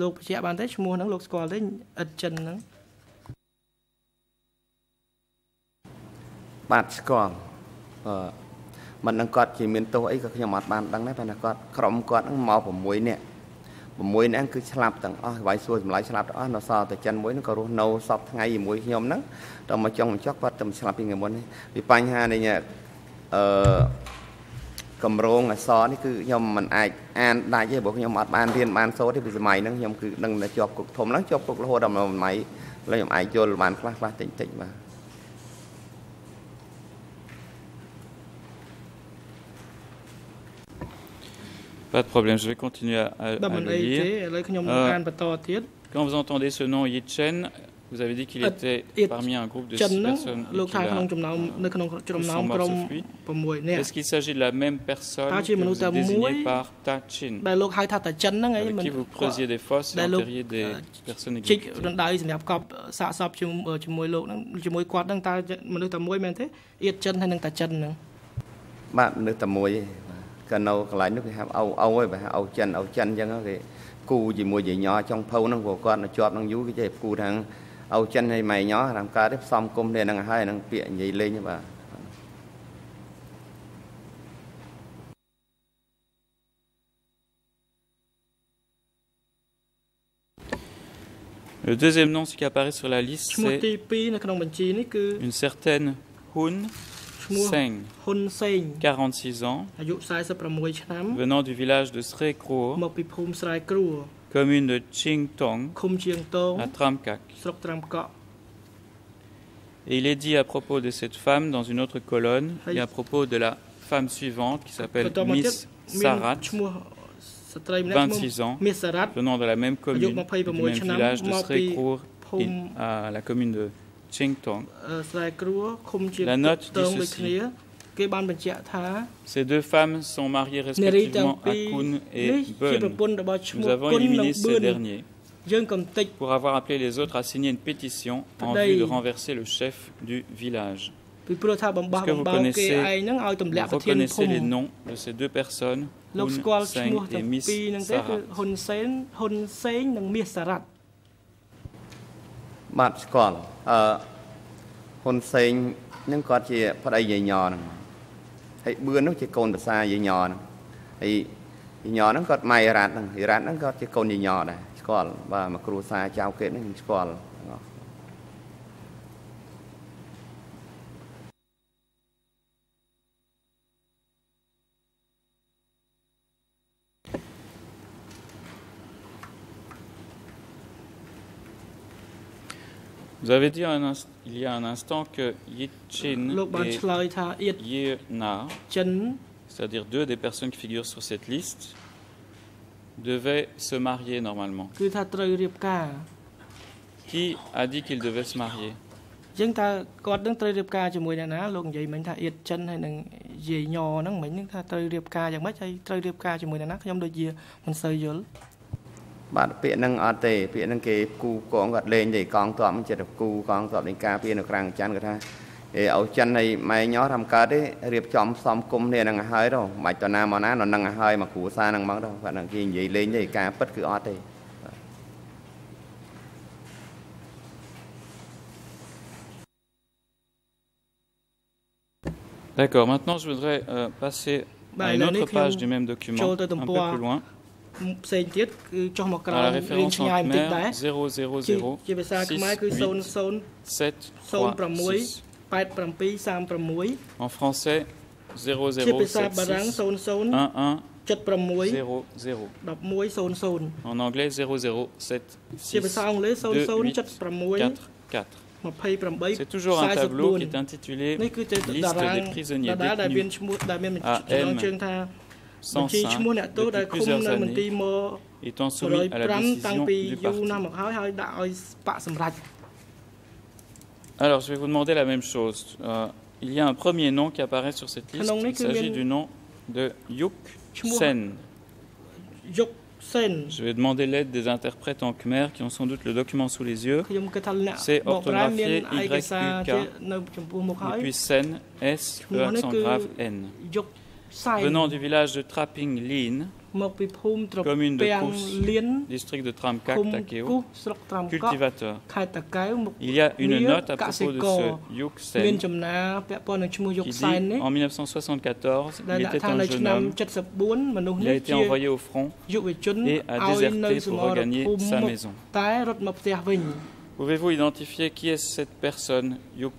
លោកបញ្ជាក់បានទេឈ្មោះហ្នឹងលោកស្គាល់ទេឥតចិនហ្នឹងបាទស្គាល់អឺមិនដឹងគាត់ជាមានទោសអីក៏ខ្ញុំអត់បានដឹងដែរប៉ុន្តែគាត់ក្រុមគាត់ហ្នឹងមក6នាក់6នាក់គឺស្លាប់ទាំងអស់វាយសួរចម្លើយស្លាប់ទាំងអស់នៅសល់តែចិនមួយហ្នឹងក៏រស់នៅសពថ្ងៃជាមួយខ្ញុំហ្នឹងតមកចុងបញ្ចុកគាត់តែស្លាប់ពីថ្ងៃមុននេះពីបញ្ហានេះ អឺកម្រងអសនេះគឺខ្ញុំមិនអាចអានដាច់ទេព្រោះខ្ញុំអត់បានរៀនបានសូត្រទេពីសម័យហ្នឹងខ្ញុំគឺនឹងតែជាប់គុកធំហ្នឹងជាប់គុករហូតដល់សម័យឡើយខ្ញុំអាចយល់បានខ្លះខ្លះតិចតិចបាទ Pas de problème, je vais continuer à, à, à le lire. Euh, quand vous entendez ce nom Yichen, Vous avez dit qu'il était parmi un groupe de six personnes et qu'il a Est-ce qu'il s'agit de la même personne que vous désignez par Ta Chin Avec qui vous creusiez des fosses et enterriez des personnes exécutées រំដៅសម្រាប់កប់សាកសពជាមួយលោកហ្នឹងជាមួយគាត់ហ្នឹងតើមនុស្សតែមួយមែនទេអៀតចិនហើយនឹងតាចិនហ្នឹងបាទមនុស្សតែមួយឯងក៏នៅកន្លែងនោះគេហៅអោអោឯងបាទអោចិនអោចិនអញ្ចឹងគេគូជាមួយយាយញ៉ចុងភៅហ្នឹងព្រោះគាត់នៅជាប់នឹងយូរគេចេះគូថាង អោចិនហើយម៉ែញ៉តាមកើតទេផ្សំគុំគ្នាហ្នឹងហើយហ្នឹងពាក្យនិយាយលេងបាទ Le deuxième nom qui apparaît sur la liste, c'est une certaine Hun Seng, 46 ans, venant du village de Sre Kro, commune de Ching Tong, à Tramkak. Et il est dit à propos de cette femme dans une autre colonne et à propos de la femme suivante qui s'appelle Miss Sarat, 26 ans, venant de la même commune, du même village de Srekour à la commune de Chingtong. La note dit ceci. Ces deux femmes sont mariées respectivement à Kun et Bun. Nous avons éliminé ces derniers pour avoir appelé les autres à signer une pétition en vue de renverser le chef du village. Est-ce que vous connaissez, vous reconnaissez les noms de ces deux personnes លោកស្គាល់ឈ្មោះទាំងពីរហ្នឹងទេគឺហ៊ុនសែនហ៊ុនសេងនិងមាសសារ៉ាត់បាទស្គាល់អឺហ៊ុនសេងនឹងគាត់ជាប្តីយាយញហ្នឹង ហើយបឿននោះជាកូនប្រសាយាយញហ្នឹងហើយយាយញហ្នឹងគាត់ម៉ៃរ៉ាត់ហ្នឹងរ៉ាត់ហ្នឹងគាត់ជាកូនយាយញដែរស្គាល់បាទមកគ្រួសារចៅគេហ្នឹងស្គាល់ Vous avez dit un il y a un instant que Yichin et Yena, c'est-à-dire deux des personnes qui figurent sur cette liste, devaient se marier normalement. Qui a dit qu'ils devaient se marier ចឹងតើគាត់នឹងត្រូវរៀបការជាមួយអ្នកណាលោកនិយាយមិញថាអៀតចិនហើយនឹងយាយញហ្នឹងមិញហ្នឹងថាត្រូវរៀបការយ៉ាងម៉េចហើយត្រូវរៀបការជាមួយអ្នកណាខ្ញុំដូចជាមិនសូវយល់ បាទពាក្យហ្នឹងអត់ទេពាក្យហ្នឹងគេគូកងគាត់លេងទេកងតបចិត្តគូកងតបនៃការពារនៅក្រាំងច័ន្ទគាត់ថាអេឲ្យចិនឲ្យម៉ែញោធ្វើកើតទេរៀបចំផ្សំគុំគ្នានឹងហើយទៅមិនបាច់តណាមកណានៅនឹងហើយមកគ្រូសានឹងមកទៅគាត់នឹងគេនិយាយលេងទេការពិតគឺអត់ទេ D'accord, maintenant je voudrais euh, passer à une autre page du même document, un peu plus loin. ផ្សេងទៀតគឺចុះមកក្រោមរៀងឆ្ងាយបន្តិចដែរ000ជាភាសាខ្មែរគឺ00 06 87 36 En français 00 ជាភាសាបារាំង00 76 00 En anglais 007 ជាភាសាអង់គ្លេស0076 4 C'est toujours un tableau qui est intitulé Liste des prisonniers détenus à M 105 depuis plusieurs années étant soumis à la décision du parti. Alors, je vais vous demander la même chose. Euh, il y a un premier nom qui apparaît sur cette liste. Il s'agit du nom de Yuk Sen. Je vais demander l'aide des interprètes en Khmer qui ont sans doute le document sous les yeux. C'est orthographié Y-U-K et puis Sen, S, E accent grave, N venant du village de Trapping Lin, commune de Kous, district de Tramkak, Takeo, cultivateur. Il y a une note à propos de ce Yuk Sen qui dit en 1974, il était un jeune homme, il a été envoyé au front et a déserté pour regagner sa maison. Pouvez-vous identifier qui est cette personne, Yuk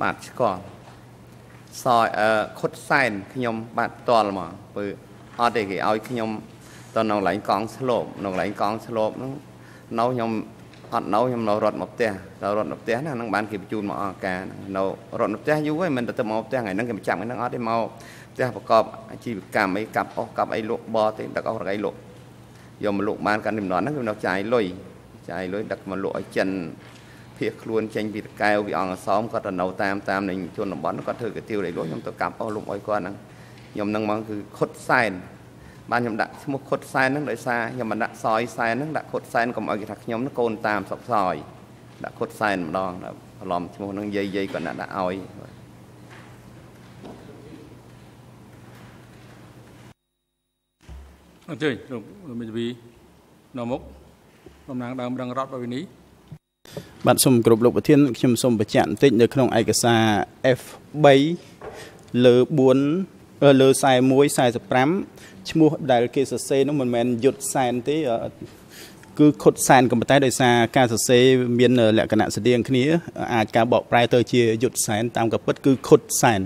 បាទស្គាល់សយអឺខុតសែនខ្ញុំបាទផ្ទាល់មកពើអត់ទេគេឲ្យខ្ញុំទៅនៅកន្លែងកងស្លូបនៅកន្លែងកងស្លូបហ្នឹងនៅខ្ញុំអត់នៅខ្ញុំនៅរត់មកផ្ទះដល់រត់មកផ្ទះណាហ្នឹងបានគេបញ្ជូនមកអង្ការនៅរត់មកផ្ទះយូរហើយមិនទៅទៅមកផ្ទះថ្ងៃហ្នឹងគេបញ្ចាំថ្ងៃហ្នឹងអត់ទេមកផ្ទះប្រកបអាជីវកម្មអីកាប់អស់កាប់អីលក់បរទេដឹកអស់រកអីលក់យកមកលក់បានកាន់ចំនួនហ្នឹងគឺនៅចាយលុយចាយលុយដឹកមកលក់ឲ្យចិន ភៀសខ្លួនចេញពីតកែវពីអង្គអសោមគាត់ទៅនៅតាមតាមនៃជនបទគាត់ធ្វើកាទៀវដីលុយខ្ញុំទៅកាប់អស់លុំអុយគាត់ហ្នឹងខ្ញុំហ្នឹងមកគឺខុតសែនបានខ្ញុំដាក់ឈ្មោះខុតសែនហ្នឹងដោយសារខ្ញុំមិនដាក់សយសែនហ្នឹងដាក់ខុតសែនកុំឲ្យគេថាខ្ញុំកូនតាមសុកសយដាក់ខុតសែនម្ដងបន្លំឈ្មោះហ្នឹងយាយយាយគាត់ដាក់ដាក់ឲ្យអញ្ជើញលោកមេធាវីនៅមុខតំណាងដើមដឹងរដ្ឋបវិនី បាទសូមគ្រប់លោកប្រធានខ្ញុំសូមបញ្ជាក់បន្តិចនៅក្នុងឯកសារ F3 លើ4លើ41 45ឈ្មោះដែលគេសរសេរនោះមិនមែនយុទ្ធសែនទេគឺខុតសែនក៏ប៉ុន្តែដោយសារការសរសេរមានលក្ខណៈស្តៀងគ្នាអាចការបកប្រែទៅជាយុទ្ធសែនតាមកាពិតគឺខុតសែន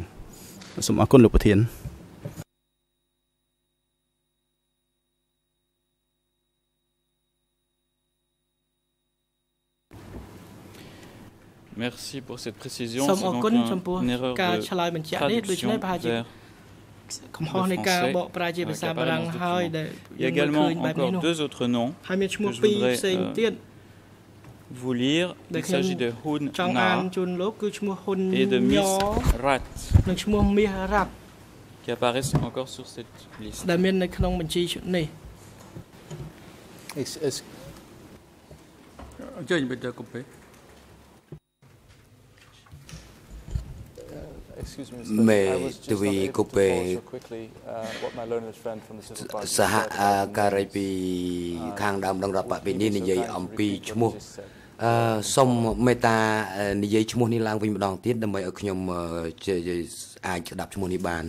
សូមអរគុណលោកប្រធាន Merci pour cette précision. C'est donc un, une erreur de traduction vers កំហុសនៃការបកប្រែជាភាសាបារាំងហើយដែល Il y a également encore deux autres noms ហើយមានឈ្មោះពីរផ្សេងទៀត vous lire il s'agit de Hun ចង់អានជូនលោកគឺឈ្មោះ Hun et de Miss Rat និងឈ្មោះ Miss Rat qui apparaissent encore sur cette liste ដែ មាននៅក្នុងបញ្ជីនេះអញ្ជើញបិទកុំពេ mais Tui Kupe សហការីពីខាងដើមដឹងរដ្ឋបពិនេះនិយាយអំពីឈ្មោះអឺសុំមេត្តានិយាយឈ្មោះនេះឡើងវិញម្ដងទៀតដើម្បីឲ្យខ្ញុំអាចស្ដាប់ឈ្មោះនេះបាន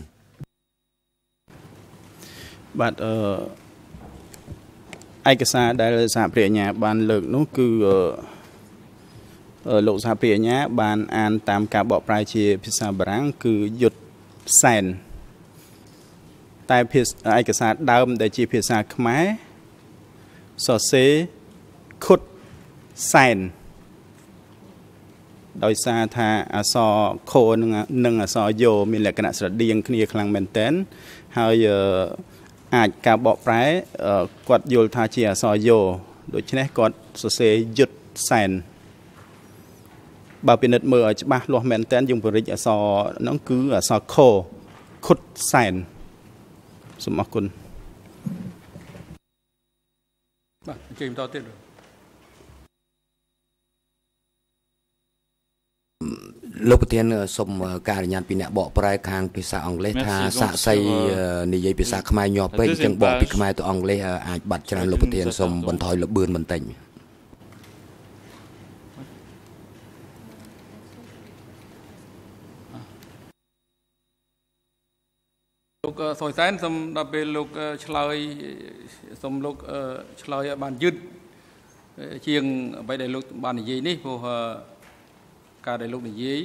បាទអឺឯកសារដែលសហព្រះអញ្ញាបានលើកនោះគឺអឺ លោកសហព្រាអញ្ញាបានអានតាមការបកប្រែជាភាសាបារាំងគឺយុទ្ធសែនតែភាសាឯកសារដើមដែលជាភាសាខ្មែរសរសេរខុតសែនដោយសារថាអសរខនឹងនិងអសរយោមានលក្ខណៈស្រដៀងគ្នាខ្លាំងមែនតែនហើយអាចការបកប្រែគាត់យល់ថាជាអសរយោដូច្នេះគាត់សរសេរយុទ្ធសែន បើពិនិត្យមើលឲ្យច្បាស់លាស់មែនតើយើងបរិចអសហ្នឹងគឺអសខខុតសែនសូមអរគុណបាទអញ្ជើញបន្តទៀតលោកប្រធានសូមការអនុញ្ញាតពីអ្នកបកប្រែខាងភាសាអង់គ្លេសថាសាក់សីនិយាយភាសាខ្មែរញាប់ពេកអញ្ចឹងបកពីខ្មែរទៅអង់គ្លេសអាចបាត់ច្រើនលោកប្រធានសូមបន្ថយលបឿនបន្តិច សុយសែនសូមដល់ពេលលោកឆ្លើយសូមលោកឆ្លើយឲ្យបានយឺតជាងអ្វីដែលលោកបាននិយាយនេះព្រោះការដែលលោកនិយាយ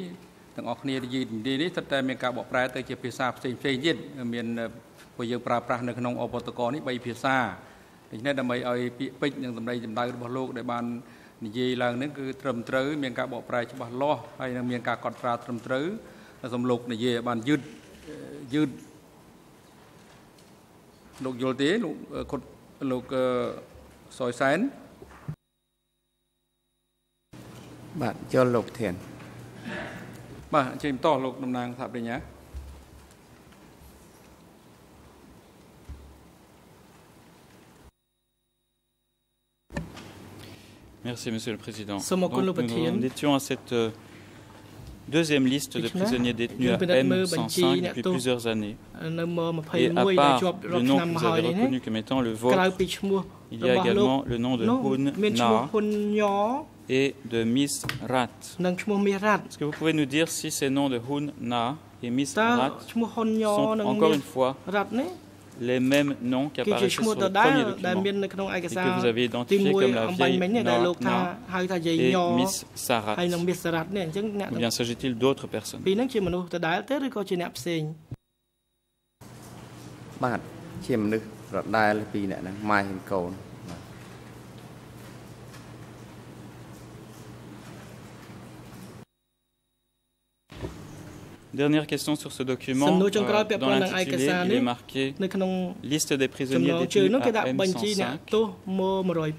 ទាំងអស់គ្នានិយាយនិយាយនេះស្ទើរតែមានការបកប្រែទៅជាភាសាផ្សេងផ្សេងទៀតមានពួកយើងប្រើប្រាស់នៅក្នុងអបតកនេះ3ភាសាដូច្នេះដើម្បីឲ្យពាក្យពេចន៍និងសម្ដីចម្ដៅរបស់លោកដែលបាននិយាយឡើងនេះគឺត្រឹមត្រូវមានការបកប្រែច្បាស់លាស់ហើយនឹងមានការកត់ត្រាត្រឹមត្រូវសូមលោកនិយាយឲ្យបានយឺតយឺត លោកយល់ទេលោកគាត់លោកសយសែនបាទយល់លោកធានបាទអញ្ជើញបន្តលោកតំណាងថាបញ្ញា Merci, Monsieur le Président. Donc, nous étions à cette deuxième liste de prisonniers détenus à M105 depuis plusieurs années. Et à part le nom que vous avez reconnu comme étant le vôtre, il y a également le nom de Hun Na et de Miss Rat. Est-ce que vous pouvez nous dire si ces noms de Hun Na et Miss Rat sont encore une fois les mêmes noms qui apparaissaient sur le premier document et que vous avez identifié comme la vieille Nora et Miss Sarat. Ou bien s'agit-il d'autres personnes ពីនឹងជាមនុស្សដដែលទេឬក៏ជាអ្នកផ្សេងបាទជាមនុស្សដដែលពីរអ្នកហ្នឹងម៉ែហើយកូន Dernière question sur ce document. Euh, dans l'intitulé, il est marqué liste des prisonniers détenus à M105.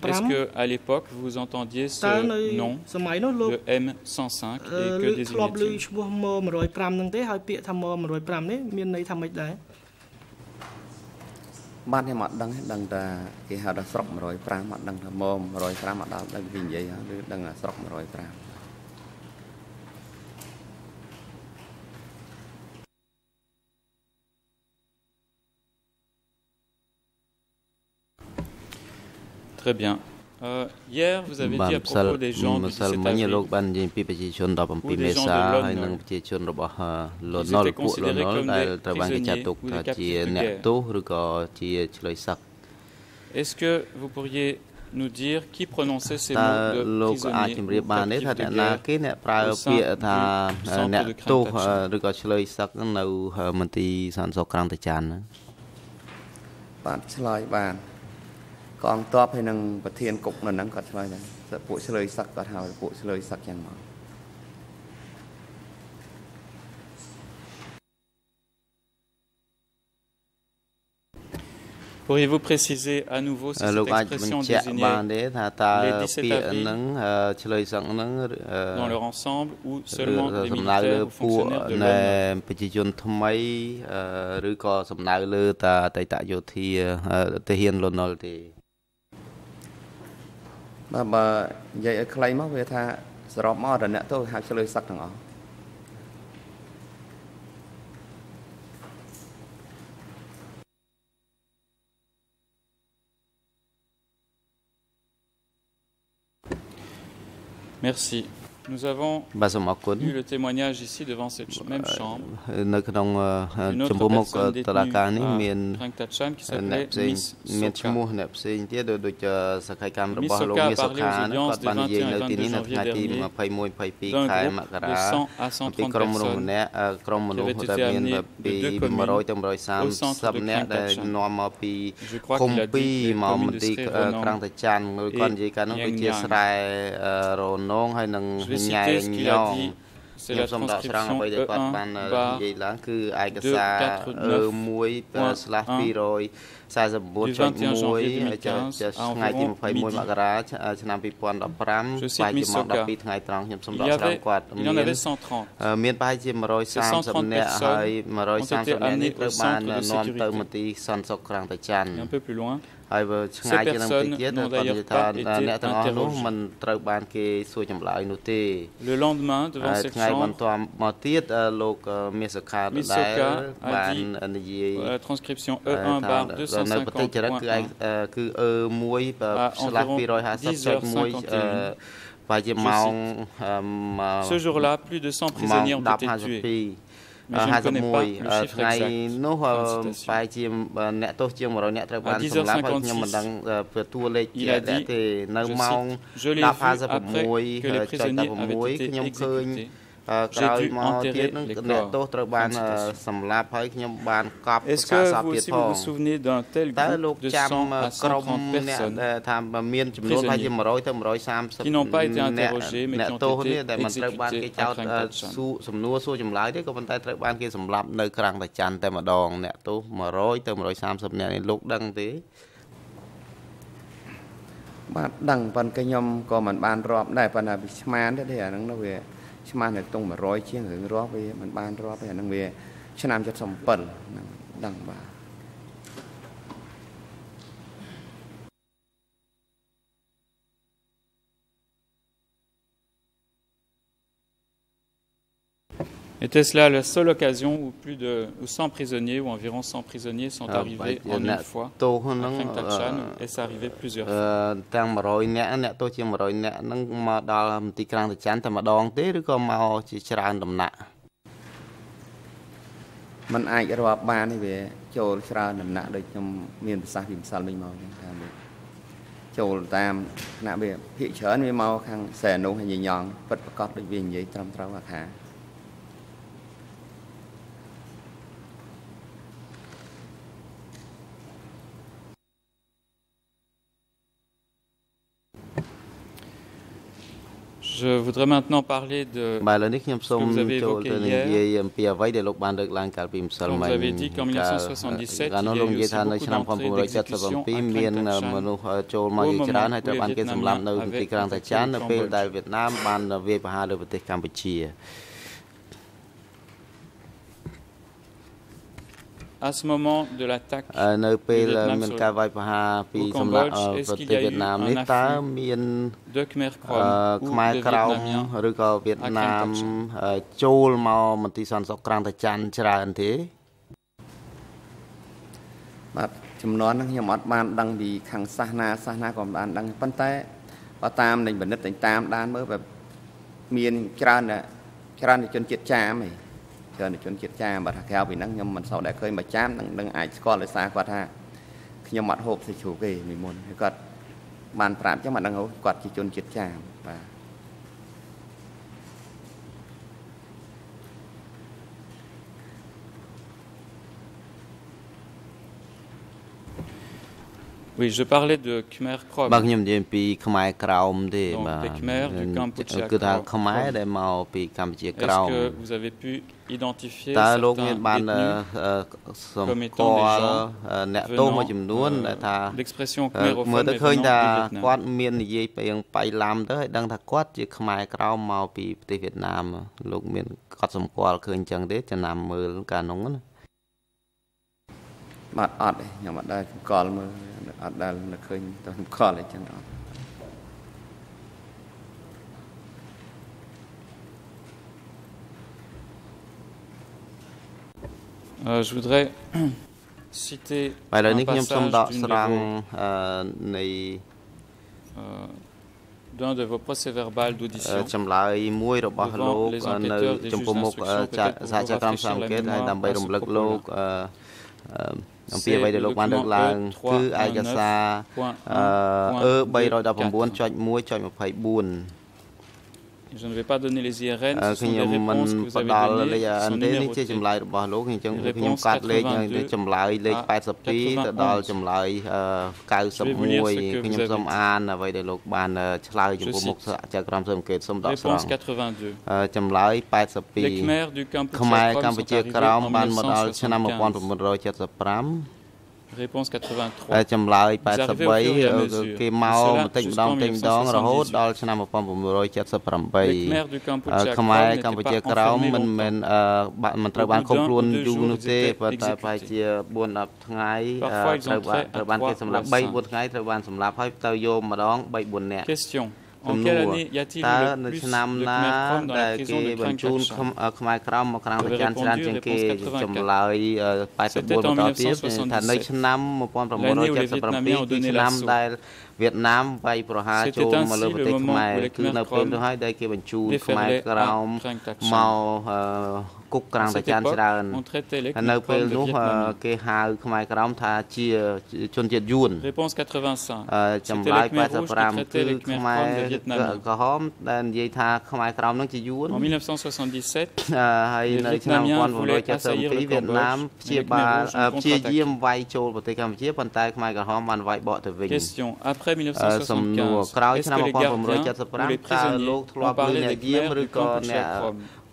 Est-ce qu'à l'époque, vous entendiez ce nom de M105 et que désignait-il បានខ្ញុំអត់ដឹងដឹងតែគេហៅថាស្រុក105អត់ដឹងថាម105អត់ដល់ដឹងពីនិយាយឬដឹងថាស្រុក105 ន់នល់ដែលត្រូវបានគេចាត់ទុកថាជាអ្នកទោសឬក៏ជាឆ្លើយសឹក Est-ce que vous pourriez nous dire qui prononçait ces mots de លោកអាចជម្រាបបានទេថាអ្នកណាគេអ្នកប្រើពាក្យថាអ្នកទោសឬក៏ឆ្លើយសឹកនៅមន្ទីរសន្តិសុខក្រាំងតាចាន់ហ្នឹងបាទឆ្លើយបាន កងទ័ពហើយនឹងប្រធានគុកនៅហ្នឹងគាត់ឆ្លើយដែរពួកឆ្លើយសឹកគាត់ហៅពួកឆ្លើយសឹកយ៉ាងមក Pourriez-vous préciser à nouveau si cette expression désignait les 17 avril dans leur ensemble ou seulement les militaires ou fonctionnaires de l'ONU ប្រជាជនថ្មីឬក៏សំដៅលើតាអតីតយោធាទាហានលន់នល់ទេ បាទបើនិយាយឲ្យខ្លីមកវាថាសរុបមកតអ្នកទៅហៅឆ្លើយសឹកទាំងអស់ Merci. Nous avons eu le témoignage ici devant cette même chambre នៅក្នុងចំពោះមុខតឡាការនេះមានអ្នកផ្សេងមានឈ្មោះអ្នកផ្សេងទៀតដូចសក្ខីកម្មរបស់លោកមីសុខាគាត់បាននិយាយនៅទីនេះនៅថ្ងៃទី21 22ខែមករាពីក្រុមមនុស្សម្នាក់ក្រុមមនុស្សដែលមានពី100ទៅ130នាក់ដែលនាំមកពីឃុំ2មកមន្ទីរក្រាំងតាចាន់គាត់និយាយកាលនោះគឺជាស្រែរនងហើយនឹងញ៉ែញងខ្ញុំសូមដកស្រង់អ្វីដែលគាត់បាននិយាយឡើងគឺឯកសារ1ស្លាស់249ថ្ងៃទី21មករាឆ្នាំ2015ស្លាយជាម៉ោង12ថ្ងៃត្រង់ខ្ញុំសូមដកស្រង់គាត់មានមានប្រហែលជា130នាក់ហើយ130នាក់នេះត្រូវបាននាំទៅមន្ទីរសន្តិសុខក្រាំងតាចាន់ ហើយបើឆ្ងាយជាងនឹងតិចទៀតខ្ញុំនិយាយថាអ្នកទាំងអស់នោះមិនត្រូវបានគេសួរចម្លើយនោះទេ Le lendemain devant cette ថ្ងៃបន្ទាប់មកទៀតលោកមាសខាដែលបាននិយាយ transcription E1/250 នៅប្រទេសចរិតគឺឯងគឺ E1/250.1 ប្រហែលជាម៉ោង Ce jour-là plus de 100 prisonniers ont été tués 51ថ្ងៃនោះប្រហែលជាអ្នកទោសជាង100អ្នកត្រូវបានសម្លាប់ហើយខ្ញុំមិនដឹងតួលេខជាក់ទេនៅម៉ោង10:56ចុច16ខ្ញុំឃើញ ក្រោយមកទៀតនឹងអ្នកទោសត្រូវបានសម្លាប់ហើយខ្ញុំបានកប់សាសពទៀតផងតើលោកចាំក្រុមអ្នកថាមានចំនួនប្រហែលជា100ទៅ130អ្នកទោសនេះដែលមិនត្រូវបានគេចោទសួរសំណួរសួរចម្លើយទេក៏ប៉ុន្តែត្រូវបានគេសម្លាប់នៅក្រាំងតាចាន់តែម្ដងអ្នកទោស100ទៅ130អ្នកនេះលោកដឹងទេបាទដឹងប៉ុន្តែខ្ញុំក៏មិនបានរាប់ដែរប៉ុន្តែវាឆ្មានទេអាហ្នឹងនោះវា ឆ្មាស់នៅក្នុង100ជាងរឿងរាប់វាមិនបានរាប់ទេអានឹងវា ឆ្នាំ77ហ្នឹងដឹងបាទ Était-ce là la seule occasion où plus de où 100 prisonniers ou environ 100 prisonniers sont arrivés en une fois à Tachan Est-ce arrivé plusieurs fois ទាំង100នាក់អ្នកទោសជា100នាក់ហ្នឹងមកដល់មន្ទីរក្រាំងតាចាន់តែម្ដងទេឬក៏មកជាច្រើនដំណាក់มันអាចរាប់បានទេវាចូលច្រើនដំណាក់ដូចខ្ញុំមានប្រសាសន៍ពីម្សិលមិញមកហ្នឹងថាចូលតាមថ្នាក់វាភាកច្រើនវាមកខាងសែនោះហើយញញងពិតប្រកបដូចវានិយាយត្រឹមត្រូវថា Je voudrais maintenant parler de បាទឥឡូវនេះខ្ញុំសូមចូលទៅនិយាយអំពីអ្វីដែលលោកបានលើកឡើងកាលពីម្សិលមិញកាលនោះលោកនិយាយថានៅឆ្នាំ1977មានមនុស្សចូលមកជាច្រើនហើយត្រូវបានគេសម្លាប់នៅទីក្រុងតាចាននៅពេលដែលវៀតណាមបានវាយប្រហារលើប្រទេសកម្ពុជា à ce moment de l'attaque នៅពេលមានការវាយប្រហារពីសម្លាប់ប្រទេសវៀតណាមនេះតើមានខ្មែរក្រោមឬក៏វៀតណាមចូលមកមន្ទីរសន្តិសុខក្រាំងតាច័ន្ទច្រើនទេបាទចំនួនហ្នឹងខ្ញុំអត់បានដឹងពីខាងសាសនាសាសនាក៏មិនបានដឹងប៉ុន្តែបើតាមនៃបណ្ឌិតតាមដានមើលបែបមានច្រើនច្រើនជនជាតិចាមឯង ច្រើនជនជាតិចាមបើថាក្រៅពីហ្នឹងខ្ញុំមិនសូវដែលឃើញមកចាមនឹងនឹងអាចស្គាល់ដោយសារគាត់ថាខ្ញុំអត់ហូបសាច់ជ្រូកទេពីមុនហើយគាត់បានប្រាប់ចឹងមិនដឹងគាត់ជាជនជាតិចាមបាទ Oui, je parlais de Khmer Krom. បាទខ្ញុំនិយាយពីខ្មែរក្រោមទេបាទ Khmer du Kampuchea គឺថាខ្មែរដែលមកពីកម្ពុជាក្រោម Est-ce que vous avez pu identifier តើលោកមានបានសម្គាល់អ្នកទោសមួយចំនួនដែលថា l'expression Khmer មើលទៅឃើញថាគាត់មាននិយាយពីបៃឡាំទៅហើយដឹងថាគាត់ជាខ្មែរក្រោមមកពីប្រទេសវៀតណាមលោកមានគាត់សម្គាល់ឃើញអញ្ចឹងទេចំណាំមើលកាលនោះណា បាទអត់ទេខ្ញុំអត់ដែលស្គាល់មើលអត់ដែលនឹកឃើញទៅស្គាល់អីចឹងអត់ Euh, je voudrais citer បាទឥឡូវនេះខ្ញុំសូមដកស្រង់នៃ d'un de vos procès-verbal d'audition ចម្លើយមួយរបស់លោកនៅចំពោះមុខសហជីវកម្មសង្កេតហើយដើម្បីរំលឹកលោកអឺ អំពីអ្វីដែលលោកបានលើកឡើងគឺឯកសារអឺ319.1.24 Je ne vais pas donner les IRN ខ្ញុំមិនផ្ដល់លេខ IRN ទេនេះជាចម្លើយរបស់លោកអញ្ចឹងខ្ញុំកាត់លេខចម្លើយលេខ82ទៅដល់ចម្លើយ91ខ្ញុំសូមអានអ្វីដែលលោកបានឆ្លើយចំពោះមុខសហចក្រមសង្កេតសូមដកស្រង់ចម្លើយ82ខ្មែរកម្ពុជាក្រោមបានមកដល់ឆ្នាំ1975 réponse 83 ចម្លើយ83គេមកបន្តិចម្ដងបន្តិចម្ដងរហូតដល់ឆ្នាំ1978ខ្មែរកម្ពុជាក្រោមមិនមែនមិនត្រូវបានឃុំខ្លួនយូរនោះទេប៉ុន្តែប្រហែលជា4 10ថ្ងៃត្រូវបានត្រូវបានគេសម្លាប់3 4ថ្ងៃត្រូវបានសម្លាប់ហើយទៅយកម្ដង3 4នាក់ question En quelle année y a-t-il eu le plus de Khmer Krom dans la prison de Krang Kachan ខ្មែរក្រមមកក្រាំងប្រចាំច្រើនជាងគេចម្លើយ84បន្តទៀតថានៅឆ្នាំ1977ឆ្នាំដែលវៀតណាមវាយប្រហារចូលមកលើប្រទេសខ្មែរគឺនៅពេលនោះហើយដែលគេបញ្ជូនខ្មែរក្រោមមក គុកក្រាំងតាចានច្រើននៅពេលនោះគេហៅខ្មែរក្រោមថាជាជនជាតិយួន Réponse 85ចម្លើយ85គឺខ្មែរក្រហមដែលនិយាយថាខ្មែរក្រោមនឹងជាយួន En 1977ហើយនៅឆ្នាំ1977វៀតណាមព្យាបាលព្យាយាមវាយចូលប្រទេសកម្ពុជាប៉ុន្តែខ្មែរក្រហមបានវាយបកទៅវិញ Question après 1975សំណួរក្រោយឆ្នាំ1975តើលោកធ្លាប់ឮអ្នកយាមឬក៏អ្នក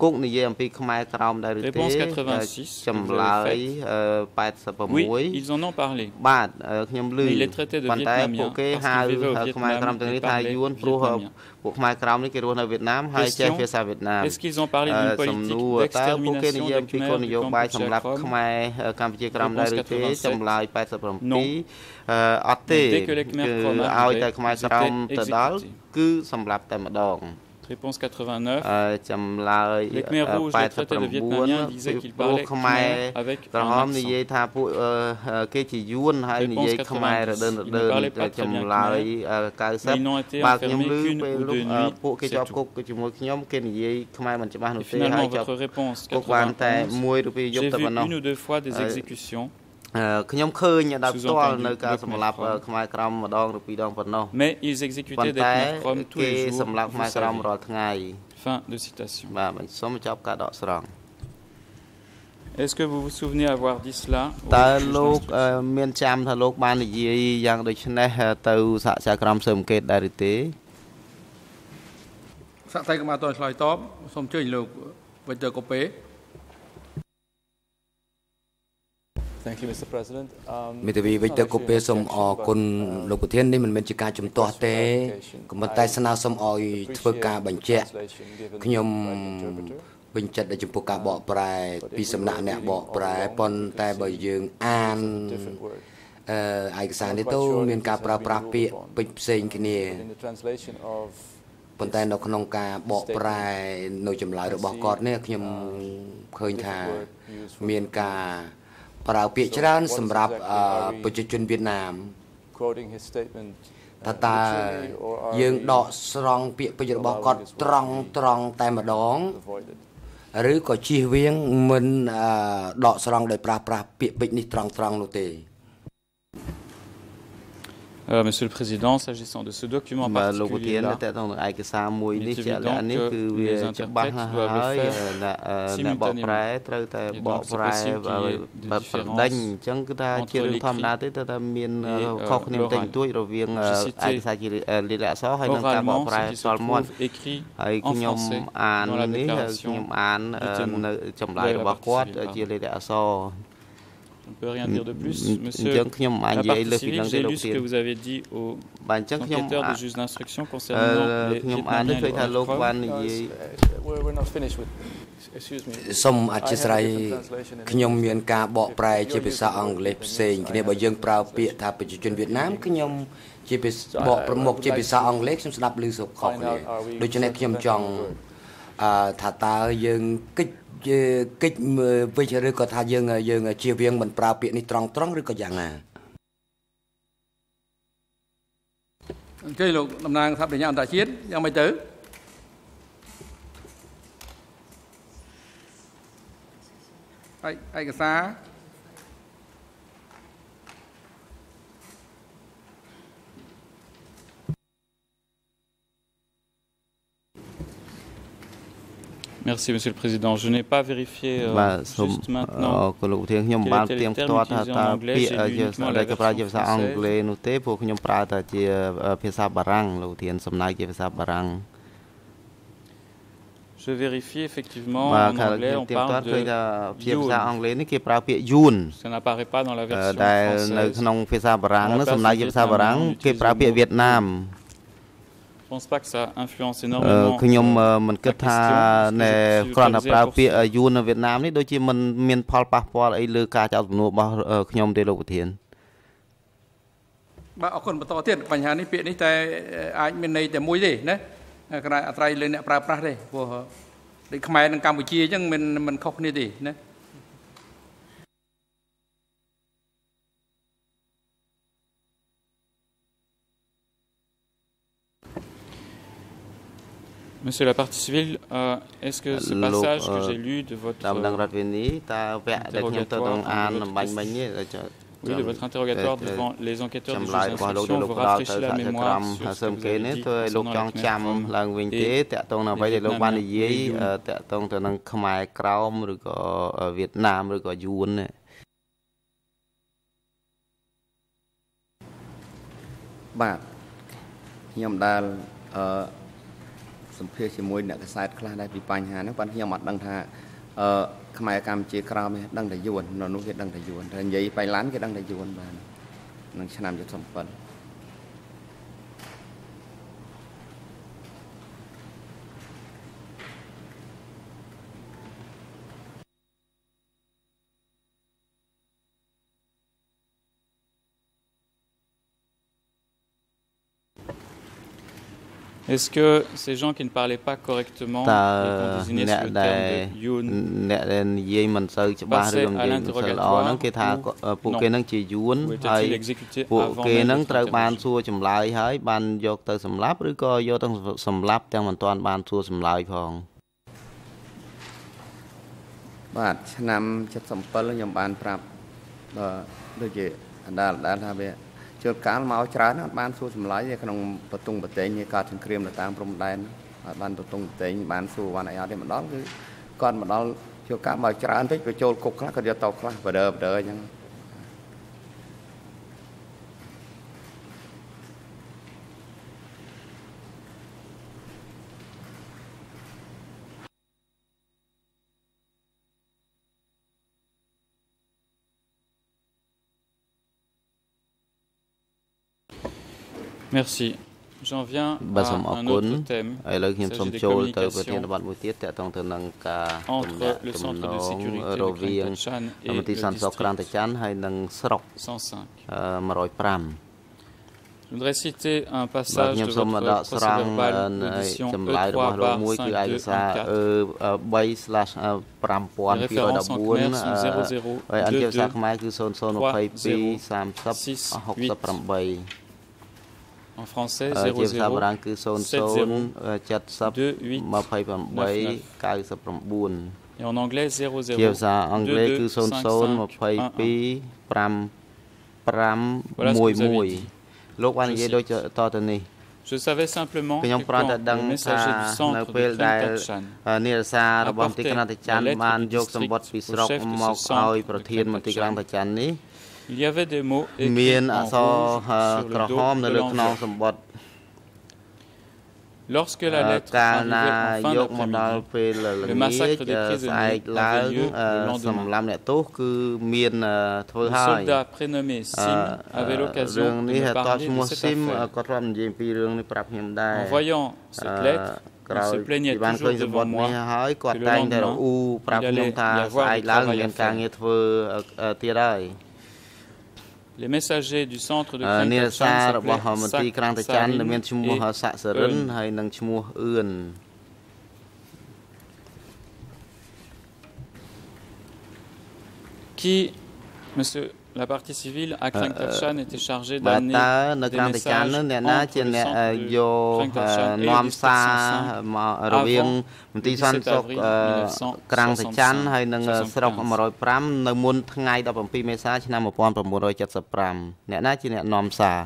គុកនិយាយអំពីខ្មែរក្រោមដែរឬទេចម្លើយ86 Oui ils en ont parlé បាទខ្ញុំឮប៉ុន្តែពួកគេហៅខ្មែរក្រោមទាំងនេះថាយួនព្រោះពួកខ្មែរក្រោមនេះគេរស់នៅវៀតណាមហើយចេះភាសាវៀតណាម Est-ce qu'ils ont parlé d'une politique d'extermination de Khmer នយោបាយសម្រាប់ខ្មែរកម្ពុជាក្រោមដែរឬទេចម្លើយ87អត់ទេគឺឲ្យតែខ្មែរក្រោមទៅដល់គឺសម្រាប់តែម្ដង Réponse 89. ចម្លើយ89ខ្មែរ avec ក្រហមនិយាយថាពួកគេជាយួនហើយនិយាយខ្មែររដើនរដើនចម្លើយ90បើខ្ញុំឮពេលពួកគេជាប់គុកជាមួយខ្ញុំគេនិយាយខ្មែរមិនច្បាស់នោះទេហើយជាប់គុកបានតែមួយឬពីរយប់តែប៉ុណ្ណោះ une ou deux fois des exécutions ខ្ញុំឃើញដល់ផ្ទាល់នៅការសម្លាប់ខ្មែរក្រមម្ដងឬពីរដងប៉ុណ្ណោះ Mais ils exécutaient des Khmer Krom tous les jours សម្លាប់ខ្មែរក្រមរាល់ថ្ងៃ Fin de citation បាទខ្ញុំសូមចប់ការដកស្រង់ Est-ce que vous vous souvenez avoir dit cela តើលោកមានចាំថាលោកបាននិយាយយ៉ាងដូចនេះទៅសហចារក្រមស៊ើបអង្កេតដែរឬទេសាក់សៃកម្មាតនឆ្លើយតបសូមអញ្ជើញលោកវិទ័យកូពេ មេធាវីវិទ័យកូពេសូមអរគុណលោកប្រធាននេះមិនមែនជាការជំទាស់ទេក៏ប៉ុន្តែស្នើសុំឲ្យធ្វើការបញ្ជាក់ខ្ញុំពេញចិត្តចំពោះការបកប្រែពីសំណាក់អ្នកបកប្រែប៉ុន្តែបើយើងអានអឺឯកសារនេះទៅមានការប្រើប្រាស់ពាក្យពេចផ្សេងគ្នាប៉ុន្តែនៅក្នុងការបកប្រែនៅចម្លើយរបស់គាត់នេះខ្ញុំឃើញថាមានការ ប្រើពាក្យច្រើនសម្រាប់ប្រជាជនវៀតណាមថាតើយើងដកស្រង់ពាក្យពេចន៍របស់គាត់ត្រង់ត្រង់តែម្ដងឬក៏ជៀសវាងមិនដកស្រង់ដោយប្រើប្រាស់ពាក្យពេចន៍នេះត្រង់ត្រង់នោះទេ Euh, Monsieur le Président, s'agissant de ce document particulier là, il est évident que les interprètes doivent le faire simultanément. Donc c'est possible qu'il y ait des différences entre l'écrit et l'oral. J'ai cité oralement ce qui se trouve écrit en français dans la déclaration du témoin. On ne peut rien dire de plus. Monsieur la partie civile, j'ai lu ce que vous avez dit aux enquêteurs de juge d'instruction concernant les Vietnamiens et leurs preuves. សូមអធិស្ឋានខ្ញុំមានការបកប្រែជាភាសាអង់គ្លេសផ្សេងគ្នាបើយើងប្រើពាក្យថាប្រជាជនវៀតណាមខ្ញុំជាបកប្រមុខជាភាសាអង់គ្លេសខ្ញុំស្ដាប់ឮសុខខុសគ្នាដូច្នេះខ្ញុំចង់អឺថាតើយើងគិតជា កិច្ចវិជ្ជឬក៏ថាយើងយើងជៀសវាងមិនប្រើពាក្យនេះត្រង់ត្រង់ឬក៏យ៉ាងណាអញ្ជើញលោកតំណាងថាបញ្ញាអន្តរជាតិយ៉ាងម៉េចទៅឯកសារ Merci Monsieur le Président. Je n'ai pas vérifié euh, juste maintenant quel était le terme utilisé en anglais. J'ai lu uniquement la version française. Je vérifie effectivement en anglais on parle de Yoon. Ça n'apparaît pas dans la version française. នៅក្នុងភាសាបារាំងសំណាក់ជាភាសាបារាំងគេប្រើពាក្យវៀតណាម pense pas que ça influence énormément ខ្ញុំមិនគិតថានៅគ្រាន់តែប្រើពាក្យយួននៅវៀតណាមនេះដូចជាមិនមានផលប៉ះពាល់អីលើការចោទសំណួររបស់ខ្ញុំទេលោកប្រធានបាទអរគុណបន្តទៀតបញ្ហានេះពាក្យនេះតែអាចមានន័យតែមួយទេណាក្រៅអត្រ័យលើអ្នកប្រើប្រាស់ទេព្រោះដូចខ្មែរនិងកម្ពុជាអញ្ចឹងមិនមិនខុសគ្នាទេណា Monsieur la partie civile, euh, est-ce que ce passage que j'ai lu de votre oui, de votre interrogatoire devant les enquêteurs de juge d'instruction vous rafraîchit la mémoire sur ce que vous avez dit concernant la Khmer Krom et តកតងអ្វីដែលលោកបាននិយាយតកតងទៅនឹងខ្មែរក្រោមឬក៏វៀតណាមឬក៏យួនបាទខ្ញុំដែលអឺ សម្ភាសជាមួយអ្នកកសែតខ្លះដែរពីបញ្ហាហ្នឹងប៉ុន្តែខ្ញុំអត់ដឹងថាអឺខ្មែរកម្ពុជាក្រោមនេះដឹងតែយួននៅនោះគេដឹងតែយួនតែនិយាយបៃឡានគេដឹងតែយួនបាទនឹងឆ្នាំ77 Est-ce que ces gens qui ne parlaient pas correctement et qu'on désignait sous le terme de Yoon អ្នកដែលនិយាយមិនសូវច្បាស់ឬក៏និយាយមិនសូវល្អហ្នឹងគេថាពួកគេហ្នឹងជាយួនហើយពួកគេហ្នឹងត្រូវបានសួរចម្លើយហើយបានយកទៅសម្លាប់ឬក៏យកទៅសម្លាប់ទាំងមិនទាន់បានសួរចម្លើយផងបាទឆ្នាំ77ខ្ញុំបានប្រាប់ដូចជាអណ្ដាលអណ្ដាលថាវា ជួនកាលមកច្រើនអត់បានសួរចម្លើយនៅក្នុងបតុងបតេងនៃការសង្គ្រាមនៅតាមព្រំដែនអត់បានបតុងបតេងបានសួរវ៉ាន់អីអត់ទេម្ដងគឺគាត់មកដល់ជួនកាលមកច្រើនពេកក៏ចូលគុកខ្លះក៏យកតខ្លះបដើបដើអញ្ចឹង Merci. បាទសូមអរគុណឥឡូវខ្ញុំសូមចូលទៅប្រធានបទមួយទៀតតកតងទៅនឹងការទំនាក់ទំនងរវាងមន្ទីរសន្តិសុខក្រាន់តាចាន់ហើយនិងស្រុក105 Je voudrais citer un passage de votre procès-verbal d'audition E3-1-4. Les références en clair sont 00, 22, 3, 0, 6, 8, 6, En français, ជាភាសាបារាំងគឺ00 0070 Et en anglais, 00 ជាភាសាអង់គ្លេសគឺ22 Voilà ce que vous avez dit. 0022លោកបាននិយាយដូចតទៅនេះ Je savais simplement ខ្ញុំ que គ្រាន់ quand តែដឹង le ថា messager du នៅ centre ពេល de ដែល Krantachan នារសាររបស់មន្ទីរក្រាន់តាចាន់ apportait la lettre បានយក du សម្បត្តិពីស្រុក district au chef de មក ce centre ឲ្យ de ប្រធានមន្ទីរក្រាន់តាចាន់នេះ Il y avait des mots. Lorsque la lettre arrivait le massacre des prisonniers avait lieu le. Le soldat prénommé Sim avait l'occasion de me parler de. En voyant cette lettre, se plaignait toujours devant moi que le il y Les messagers du centre de អឺនារ Krantachan សាររបស់ s'appelaient មន្ទីរក្រាំងតា Sak ចាន់ Sarin មានឈ្មោះ et សាក់សរិន Eun. ហើយនិងឈ្មោះអឿន qui, monsieur la partie civile, à Krantachan était chargée បាទ d'amener តើនៅ des ក្រាំងតាចាន់ messages នោះអ្នកណា entre ជា le អ្នក centre អឺ de យក Krantachan et le នាំ district សារ105មករវាងមន្ទីរសន្តិសុខ avril អឺ1965ក្រាំងតាចាន់ហើយនិងស្រុក75 105នៅមុនថ្ងៃ17មេសាឆ្នាំ1975អ្នកណាជាអ្នកនាំសារ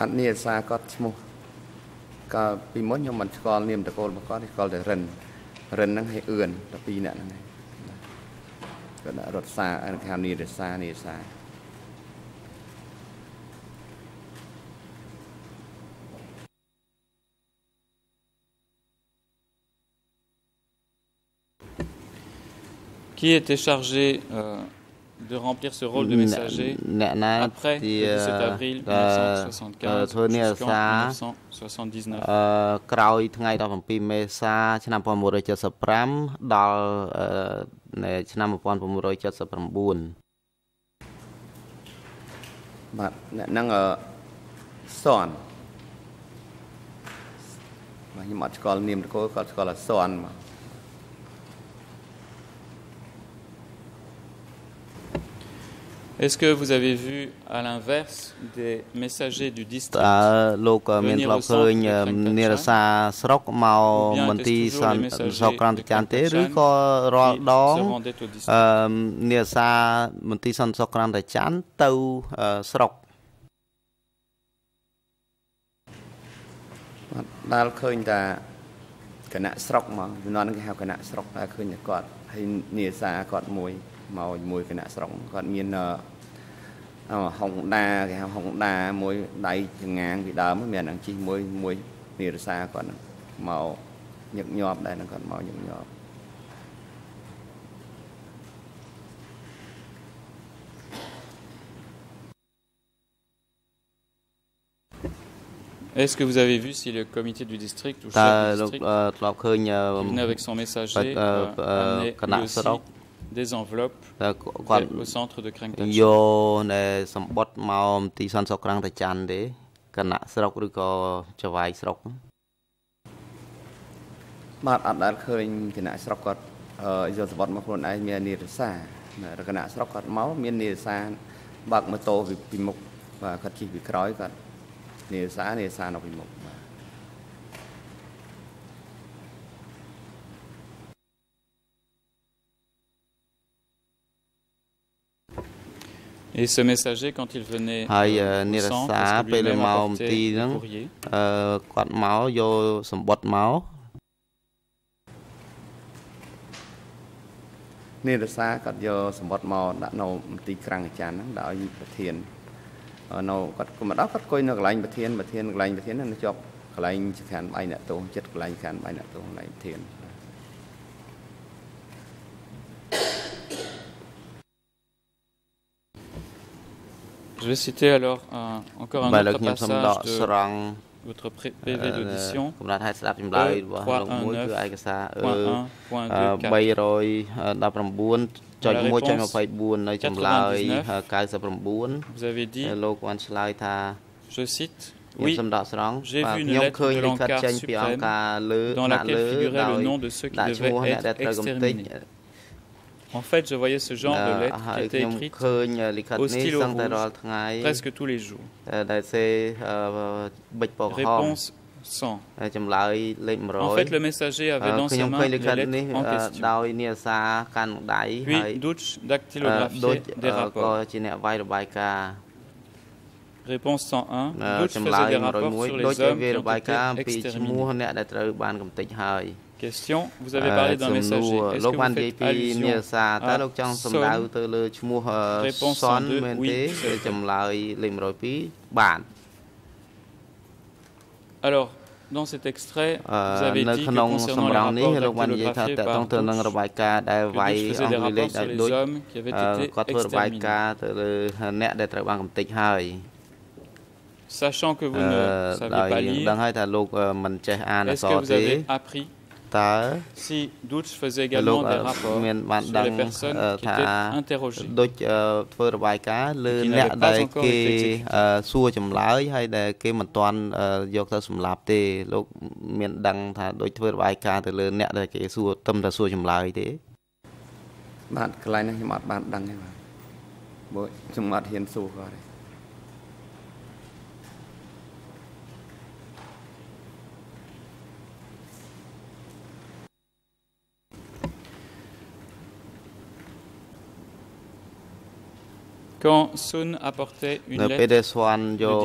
អត់នាសាគាត់ឈ្មោះកាលពីមុនខ្ញុំមិនស្គាល់នាមតកូលរបស់គាត់ទេស្គាល់តែរិនរិនហ្នឹងឲ្យអឿនតែពីរនាក់ហ្នឹងឯងគាត់ដាក់ រត់សារអនខានីរសានីសា qui était chargé euh, de remplir ce rôle de messager អ្នកណា après ជា le 17 avril អឺ 1975 ធ្វើនាសា jusqu'en 1979. អឺក្រោយថ្ងៃ17មេសា ឆ្នាំ1975ដល់អឺ នៅឆ្នាំ1979បាទអ្នកហ្នឹងអឺសនបាទខ្ញុំអត់ស្គាល់នាមតកូលគាត់ស្គាល់តែសនមក Est-ce que vous avez vu à l'inverse des messagers du តើ district លោកមានធ្លាប់ឃើញនារសារស្រុកមកមន្ទីរសន្តិសុខក្រាន់តចាន់ទេឬក៏រាល់ដង se rendaient au អឺ district នារសារមន្ទីរសន្តិសុខក្រាន់តចាន់ទៅអឺស្រុកបាទដែលឃើញតាគណៈស្រុកមកជំនាន់ហ្នឹងគេហៅគណៈស្រុកតែឃើញតែគាត់ហើយនាសាគាត់មួយ មកជាមួយគណៈស្រុកគាត់មានអឺហុងដាគេហៅហុងដាមួយដៃចងាងពីដើមមានអង្គជិះមួយមួយនារសាគាត់ហ្នឹងមកញឹកញាប់ដែរហ្នឹងគាត់មកញឹកញាប់ Est-ce que vous avez vu si le comité du district ou តើ chef du លោក district អឺធ្លាប់ឃើញអឺ qui venait avec son បា messager ច់អឺ euh, អឺ amenait គណៈ lui ស្រុក aussi des enveloppes តើគាត់ au centre de យ Krantachan កនៅសម្បត្តិមកមន្ទីរសន្តិសុខក្រាំងតាចាន់ទេគណៈស្រុកឬក៏ចវាយស្រុកបាទអត់ដែលឃើញគណៈស្រុកគាត់អឺយកសវត្តមកខ្លួនឯងមាននារសារគណៈស្រុកគាត់មកមាននារសាបើកម៉ូតូពីពីមុខបាទគាត់ជិះពីក្រោយគាត់នារសានារសានៅពីមុខបាទ Et ce messager, quand il venait ហើយ euh, និ au រ centre, សា est-ce que ពេល lui-même មកមន្ apportait ទីរ des ហ្នឹង courriers អឺគាត់មកយកសម្បត្តិមកនារសាគាត់យកសម្បត្តិមកដាក់នៅមន្ទីរក្រាំងអាចារ្យហ្នឹងដាក់ឲ្យប្រធានអឺនៅគាត់ក៏មកដល់គាត់អង្គុយនៅកន្លែងប្រធានប្រធានកន្លែងប្រធានហ្នឹងនៅជាប់កន្លែងចក្រានបាយអ្នកទោសចិត្តកន្លែងចក្រានបាយអ្នកទោសកន្លែងប្រធាន Je Je vais citer alors un, encore un autre passage de votre PV d'audition. កំណត់ហេតុស្ដាប់ចម្លើយរបស់លោកមួយគឺឯកសារអឺ319.1.24នៅចម្លើយ99 Vous avez dit លោកបានឆ្លើយថា Je cite ខ្ញុំសំដកស្រង់ខ្ញុំឃើញលិខិតចេញពីអង្គការលើ dans laquelle figurait le nom de ceux qui devaient être exterminés En fait, je voyais ce genre de lettres qui étaient écrites au stylo rouge presque tous les jours. Réponse 100. En fait, le messager avait dans ses mains les lettres en question. Puis, Dutch dactylographiait des rapports. Réponse 101. Dutch faisait des rapports sur les hommes qui ont été exterminés. Question Vous avez parlé d'un messager. Est-ce que vous faites allusion à Son Réponse 102. Oui. Alors, dans cet extrait, vous avez dit que concernant les rapports dactylographiés par Bush, que Bush faisait des rapports sur les hommes qui avaient été exterminés. Sachant que vous ne savez pas lire, est-ce que vous avez appris តើ si Dutch faisait également des rapports sur les personnes qui étaient interrogées ដូចធ្វើរបាយការណ៍លើអ្នកដែលគេសួរចម្លើយហើយដែលគេមិនទាន់យកទៅសម្លាប់ទេលោកមានដឹងថាដូចធ្វើរបាយការណ៍ទៅលើអ្នកដែលគេសួរទឹមតែសួរចម្លើយទេបាទកន្លែងនេះខ្ញុំអត់បានដឹងទេបាទបើខ្ញុំអត់ហ៊ានសួរគាត់ទេ Quand Sun apportait une lettre ពេលដែលស្វាន់យក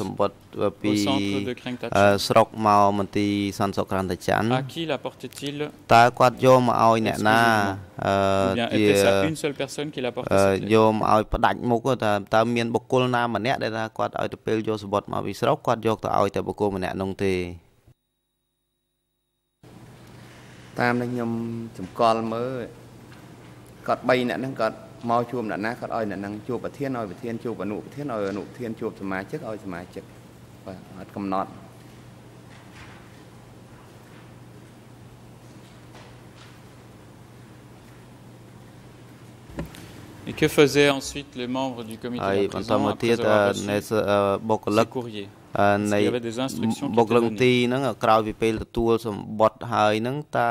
សម្បត្តិពីស្រុកមកមន្ទីរសន្តិសុខក្រាន់តាច័ន្ទ À qui l'apportait-il តើគាត់យកមកឲ្យអ្នកណាអឺជា une seule personne qui l'apportait យកមកឲ្យផ្ដាច់មុខតើតើមានបុគ្គលណាម្នាក់ដែលថាគាត់ឲ្យទៅពេលយកសម្បត្តិមកពីស្រុកគាត់យកទៅឲ្យតែបុគ្គលម្នាក់នោះទេតាមដែលខ្ញុំសម្គាល់មើលគាត់3អ្នកហ្នឹងគាត់ មកជួបអ្នកណាគាត់ឲ្យអ្នកនឹងជួបប្រធានឲ្យប្រធានជួបអនុប្រធានឲ្យអនុប្រធានជួបសមាជិកឲ្យសមាជិកបាទអត់កំណត់ Et que faisaient ensuite les membres du comité de prison après avoir reçu ces courriers នៃបុគ្គលិកទីហ្នឹងក្រោយពីពេលទទួលសម្បត្តិហើយហ្នឹងតើ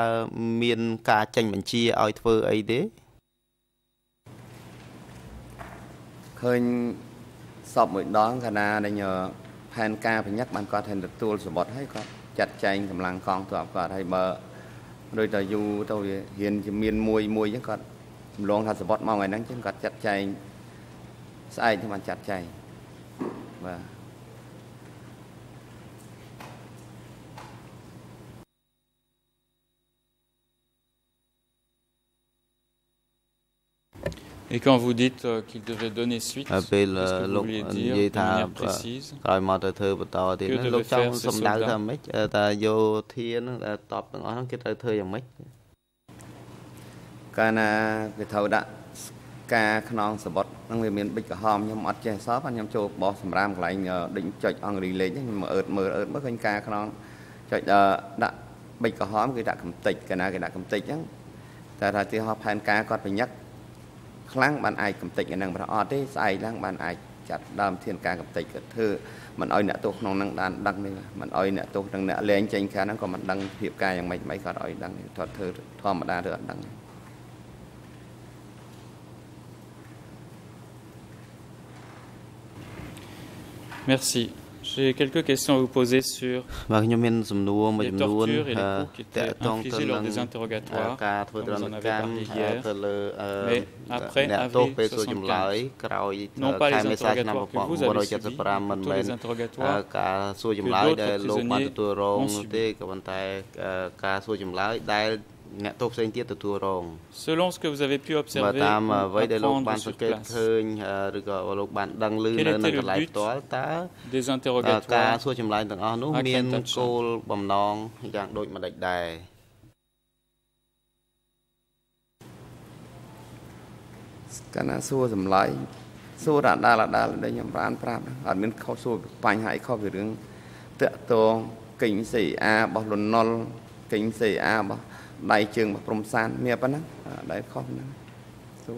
មានការចេញបញ្ជាឲ្យធ្វើអីទេ ឃើញសពមួយដងកាលណាដែលផែនការប្រញាប់បានគាត់ឲ្យទទួលសម្បត្តិហើយគាត់ចាត់ចែងកម្លាំងកងទ័ពគាត់ហើយបើដូចតែយូរទៅវាហ៊ានជាមានមួយមួយអញ្ចឹងគាត់ចម្លងថាសម្បត្តិមកថ្ងៃហ្នឹងអញ្ចឹងគាត់ចាត់ចែងស្អែកទៅបានចាត់ចែងបាទ Et quand vous dites qu'il devait donner suite, qu'est-ce que vous voulez dire de manière précise ក្រោយមកទៅធ្វើបន្តទៀតលោកចង់សំដៅថាម៉េចតើយោធានឹងតបទាំងអស់ហ្នឹងគេត្រូវធ្វើយ៉ាងម៉េចកាលណាគេត្រូវដាក់ការខ្នងសបុតហ្នឹងវាមានប៊ិចក្រហមខ្ញុំអត់ចេះសោះខ្ញុំចូលបោះសម្រាមកន្លែងដេញចុចអង់គ្លេសលេខខ្ញុំអឺតមើលអឺតមើលឃើញការខ្នងចុចដាក់ប៊ិចក្រហមគឺដាក់កំតិចកាលណាគេដាក់កំតិចហ្នឹងតែថាទីហោះផែនការគាត់ប្រញាប់ ខ្លាំងបានអាចកំតិចឯហ្នឹងប្រអត់ទេស្អែកឡើងបានអាចចាត់ដើមធានការកំតិចក៏ធ្វើមិនអោយអ្នកទោសក្នុងហ្នឹងបានដឹងទេមិនអោយអ្នកទោសទាំងអ្នកលែងចេញខាងហ្នឹងក៏មិនដឹងភាពការយ៉ាងម៉េចមិនក៏អោយដឹងគាត់ធ្វើធម្មតាឬអត់ដឹង Merci. J'ai quelques questions à vous poser sur បាទខ្ញុំមានសំណួរមួយចំនួនតកតងទៅនឹងការធ្វើទរណកម្មទៅលើអ្នកទោស ពេលសួរចម្លើយក្រោយខែមេសាឆ្នាំ1975មិនមែនការសួរចម្លើយដែលលោកបានទទួលរងទេក៏ប៉ុន្តែការសួរចម្លើយដែលអ្នកទោសផ្សេងទៀតទទួលរង Selon ce que vous avez pu observer តាមអ្វីដែលលោកបានសង្កេតឃើញឬក៏លោកបានដឹងឮនៅនៅកន្លែងផ្ទាល់តើ des interrogatoires ការសួរចម្លើយទាំងអស់នោះមានគោលបំណងយ៉ាងដូចម្ដេចដែរកាលណាសួរចម្លើយសួរដដែលដដែលដែលខ្ញុំបានប្រាប់អត់មានខុសសួរបញ្ហាអីខុសពីរឿងតាក់ទងកិញ CA របស់លន់ណុលកិញ CA របស់ ដៃជើងរបស់ព្រំសានមានប៉ុណ្ណឹងដែលខុសហ្នឹងសួ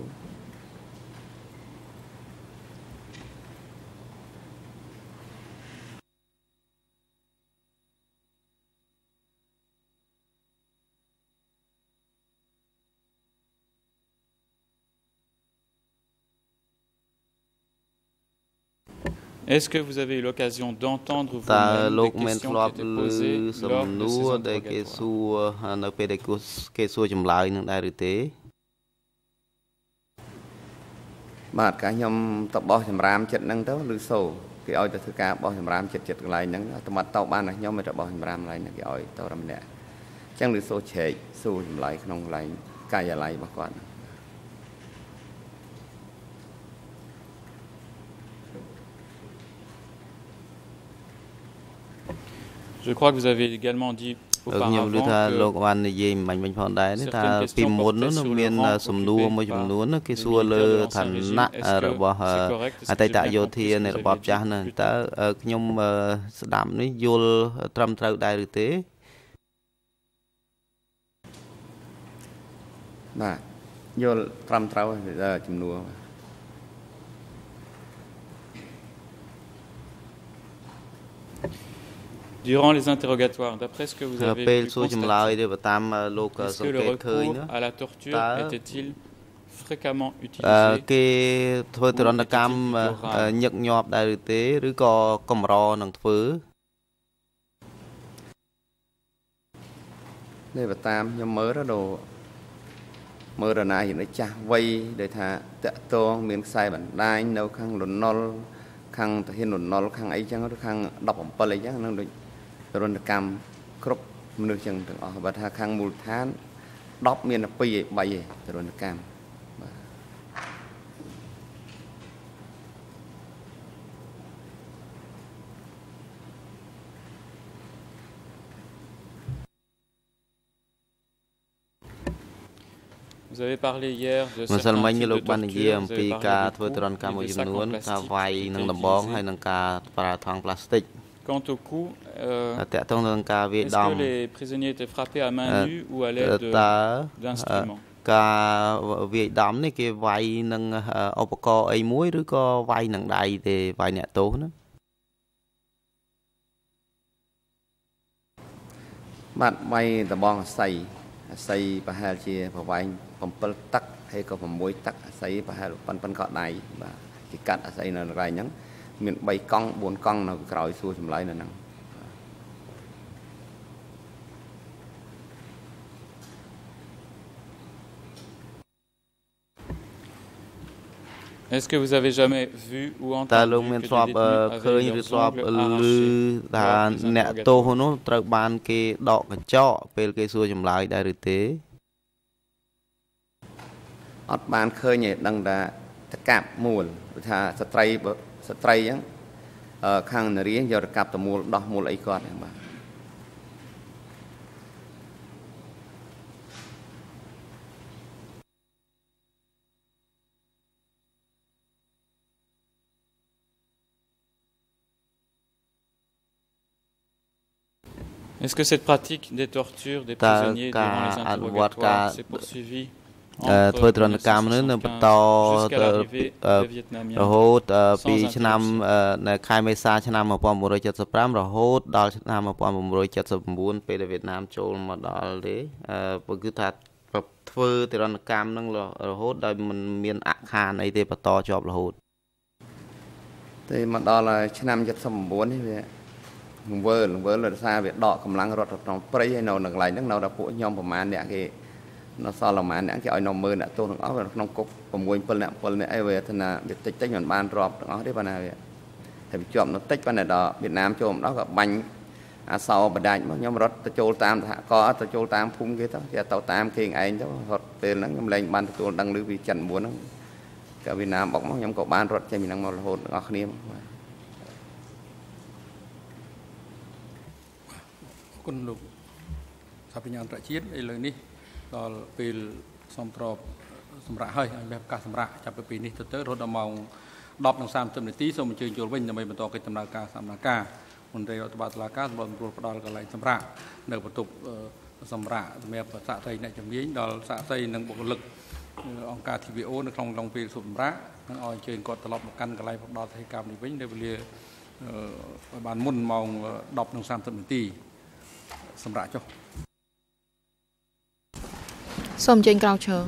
Est-ce que vous avez eu l'occasion d'entendre vous-même des questions qui étaient posées lors de ces interrogatoires នៅពេលដែលគេសួរចម្លើយនឹងដែរឬទេបាទកាខ្ញុំទៅបោះចម្រាមចិត្តហ្នឹងទៅឬសូគេឲ្យទៅធ្វើការបោះចម្រាមចិត្តចិត្តកន្លែងហ្នឹងតែមកទៅបានតែខ្ញុំមិនទៅបោះចម្រាមកន្លែងហ្នឹងគេឲ្យទៅរំនាក់អញ្ចឹងឬសូឆែកសួរចម្លើយក្នុងកន្លែងកាយអាល័យរបស់គាត់ហ្នឹង Je crois que vous avez également dit ខ្ញុំឮថាលោកបាននិយាយមិញមិញផងដែរនេះថាពីមុននោះមានសំណួរមួយចំនួនគេសួរលើឋានៈរបស់អតីតយោធានៃរបបចាស់ហ្នឹងតើខ្ញុំស្ដាប់នេះយល់ត្រឹមត្រូវដែរឬទេបាទយល់ត្រឹមត្រូវចំនួន Durant les interrogatoires, d'après ce que vous avez pu constater, est-ce que le recours à la torture était-il fréquemment utilisé គេធ្វើទរណកម្មញឹកញាប់ដែរឬទេឬក៏កម្រនឹងធ្វើនេះបើតាមខ្ញុំមើលទៅមើលរណាយនិចាស់វ័យដែលថាតកតងមានខ្សែបណ្ដាញនៅខាងលន់ណុលខាងតាហ៊ានលន់ណុលខាងអីចឹងឬខាង17អីចឹងនឹងដូច រនកម្មគ្រប់មនុស្សចឹងទាំងអស់បើថាខាងមូលដ្ឋាន10មាន2ឯ3ឯរនកម្មបាទ Vous avez parlé hier de ម្សិលមិញលោកបាននិយាយអំពីការធ្វើទរណកម្មមួយចំនួនថាវាយនឹងដំបងហើយនឹងការប្រើថង់ប្លាស្ទិក Quant au coup, euh, est-ce que les prisonniers étaient frappés à main nue ou à l'aide d'instruments ការវាយដំនេះគេវាយនឹងឧបករណ៍អីមួយឬក៏វាយនឹងដៃទេវាយអ្នកទោសណាបាទវាយដបងអាស័យអាស័យប្រហែលជាប្រវែង7ទឹកហើយក៏6ទឹកអាស័យប្រហែលប៉ុនប៉ុនក៏ដៃបាទគេកាត់អាស័យនៅកន្លែងហ្នឹង មាន3កង់4កង់នៅក្រោយសួរចម្លើយនៅហ្នឹង Est-ce que vous avez jamais vu ou entendu តើលោកមានធ្លាប់ឃើញឬធ្លាប់ឮថាអ្នកទោសនោះត្រូវបានគេដកកញ្ចក់ពេលគេសួរចម្លើយដែរឬទេអត់បានឃើញទេដឹងថាតកាប់មូលថាស្ត្រី ស្ត្រីអញ្ចឹងខាងនារីយករកាប់តមូលដោះមូលអីគាត់ហ្នឹងបាទ Est-ce que cette pratique des tortures des prisonniers durant les interrogatoires s'est poursuivie ធ្វើទរណកម្មនេះនៅបន្តរហូតពីឆ្នាំនៅខែមេសាឆ្នាំ1975រហូតដល់ឆ្នាំ1979ពេលដែលវៀតណាមចូលមកដល់ទេព្រោះគឺថាធ្វើទរណកម្មនឹងរហូតដោយមិនមានអខានអីទេបន្តជាប់រហូតទេមកដល់ឆ្នាំ79នេះវាលង្វើលង្វើដោយសារវាដកកម្លាំងរត់ក្នុងព្រៃហើយនៅនៅកន្លែងហ្នឹងនៅតែពួកខ្ញុំប្រហែលអ្នកគេ នៅសល់ប្រហែលអ្នកគេឲ្យនៅមើលអ្នកទោសទាំងអស់ក្នុងគុក6 7អ្នក7អ្នកអីវេទនាវាតិចតិចមិនបានរាប់ទាំងអស់ទេប៉ុន្តែវាតែវាជាប់នៅតិចប៉ុន្តែដល់វៀតណាមចូលមកដល់ក៏បាញ់អាសោបដាច់មកខ្ញុំរត់ទៅចូលតាមសហគមន៍ទៅចូលតាមភូមិគេទៅគេទៅតាមគេឯងទៅរត់ពេលហ្នឹងខ្ញុំលែងបានទទួលដឹងឮពីចិន9ហ្នឹងក៏វៀតណាមបុកមកខ្ញុំក៏បានរត់ចេញពីហ្នឹងមករហូតទាំងអស់គ្នាបាទគុណលោកសាភិញ្ញាអន្តរជាតិឥឡូវនេះ ដល់ពេលសំប្របសម្រាប់ហើយឲ្យមានឱកាសសម្រាប់ចាប់ពីពេលនេះទៅទៅរហូតដល់ម៉ោង10.30នាទីសូមអញ្ជើញចូលវិញដើម្បីបន្តកិច្ចដំណើរការសកម្មភាពមន្ត្រីរដ្ឋបាលតុលាការសម្រាប់ព្រោះផ្ដល់កន្លែងសម្រាប់នៅបន្ទប់សម្រាប់សម្រាប់សាក់សីអ្នកជំនាញដល់សាក់សីនិងបុគ្គលិកអង្គការ TVO នៅក្នុងក្នុងពេលសម្រាប់នឹងឲ្យអញ្ជើញគាត់ត្រឡប់មកកាន់កន្លែងផ្ដល់សេកម្មនេះវិញនៅវេលាបានមុនម៉ោង10:30នាទីសម្រាប់ចុះ សូមអញ្ជើញក្រោកឈរ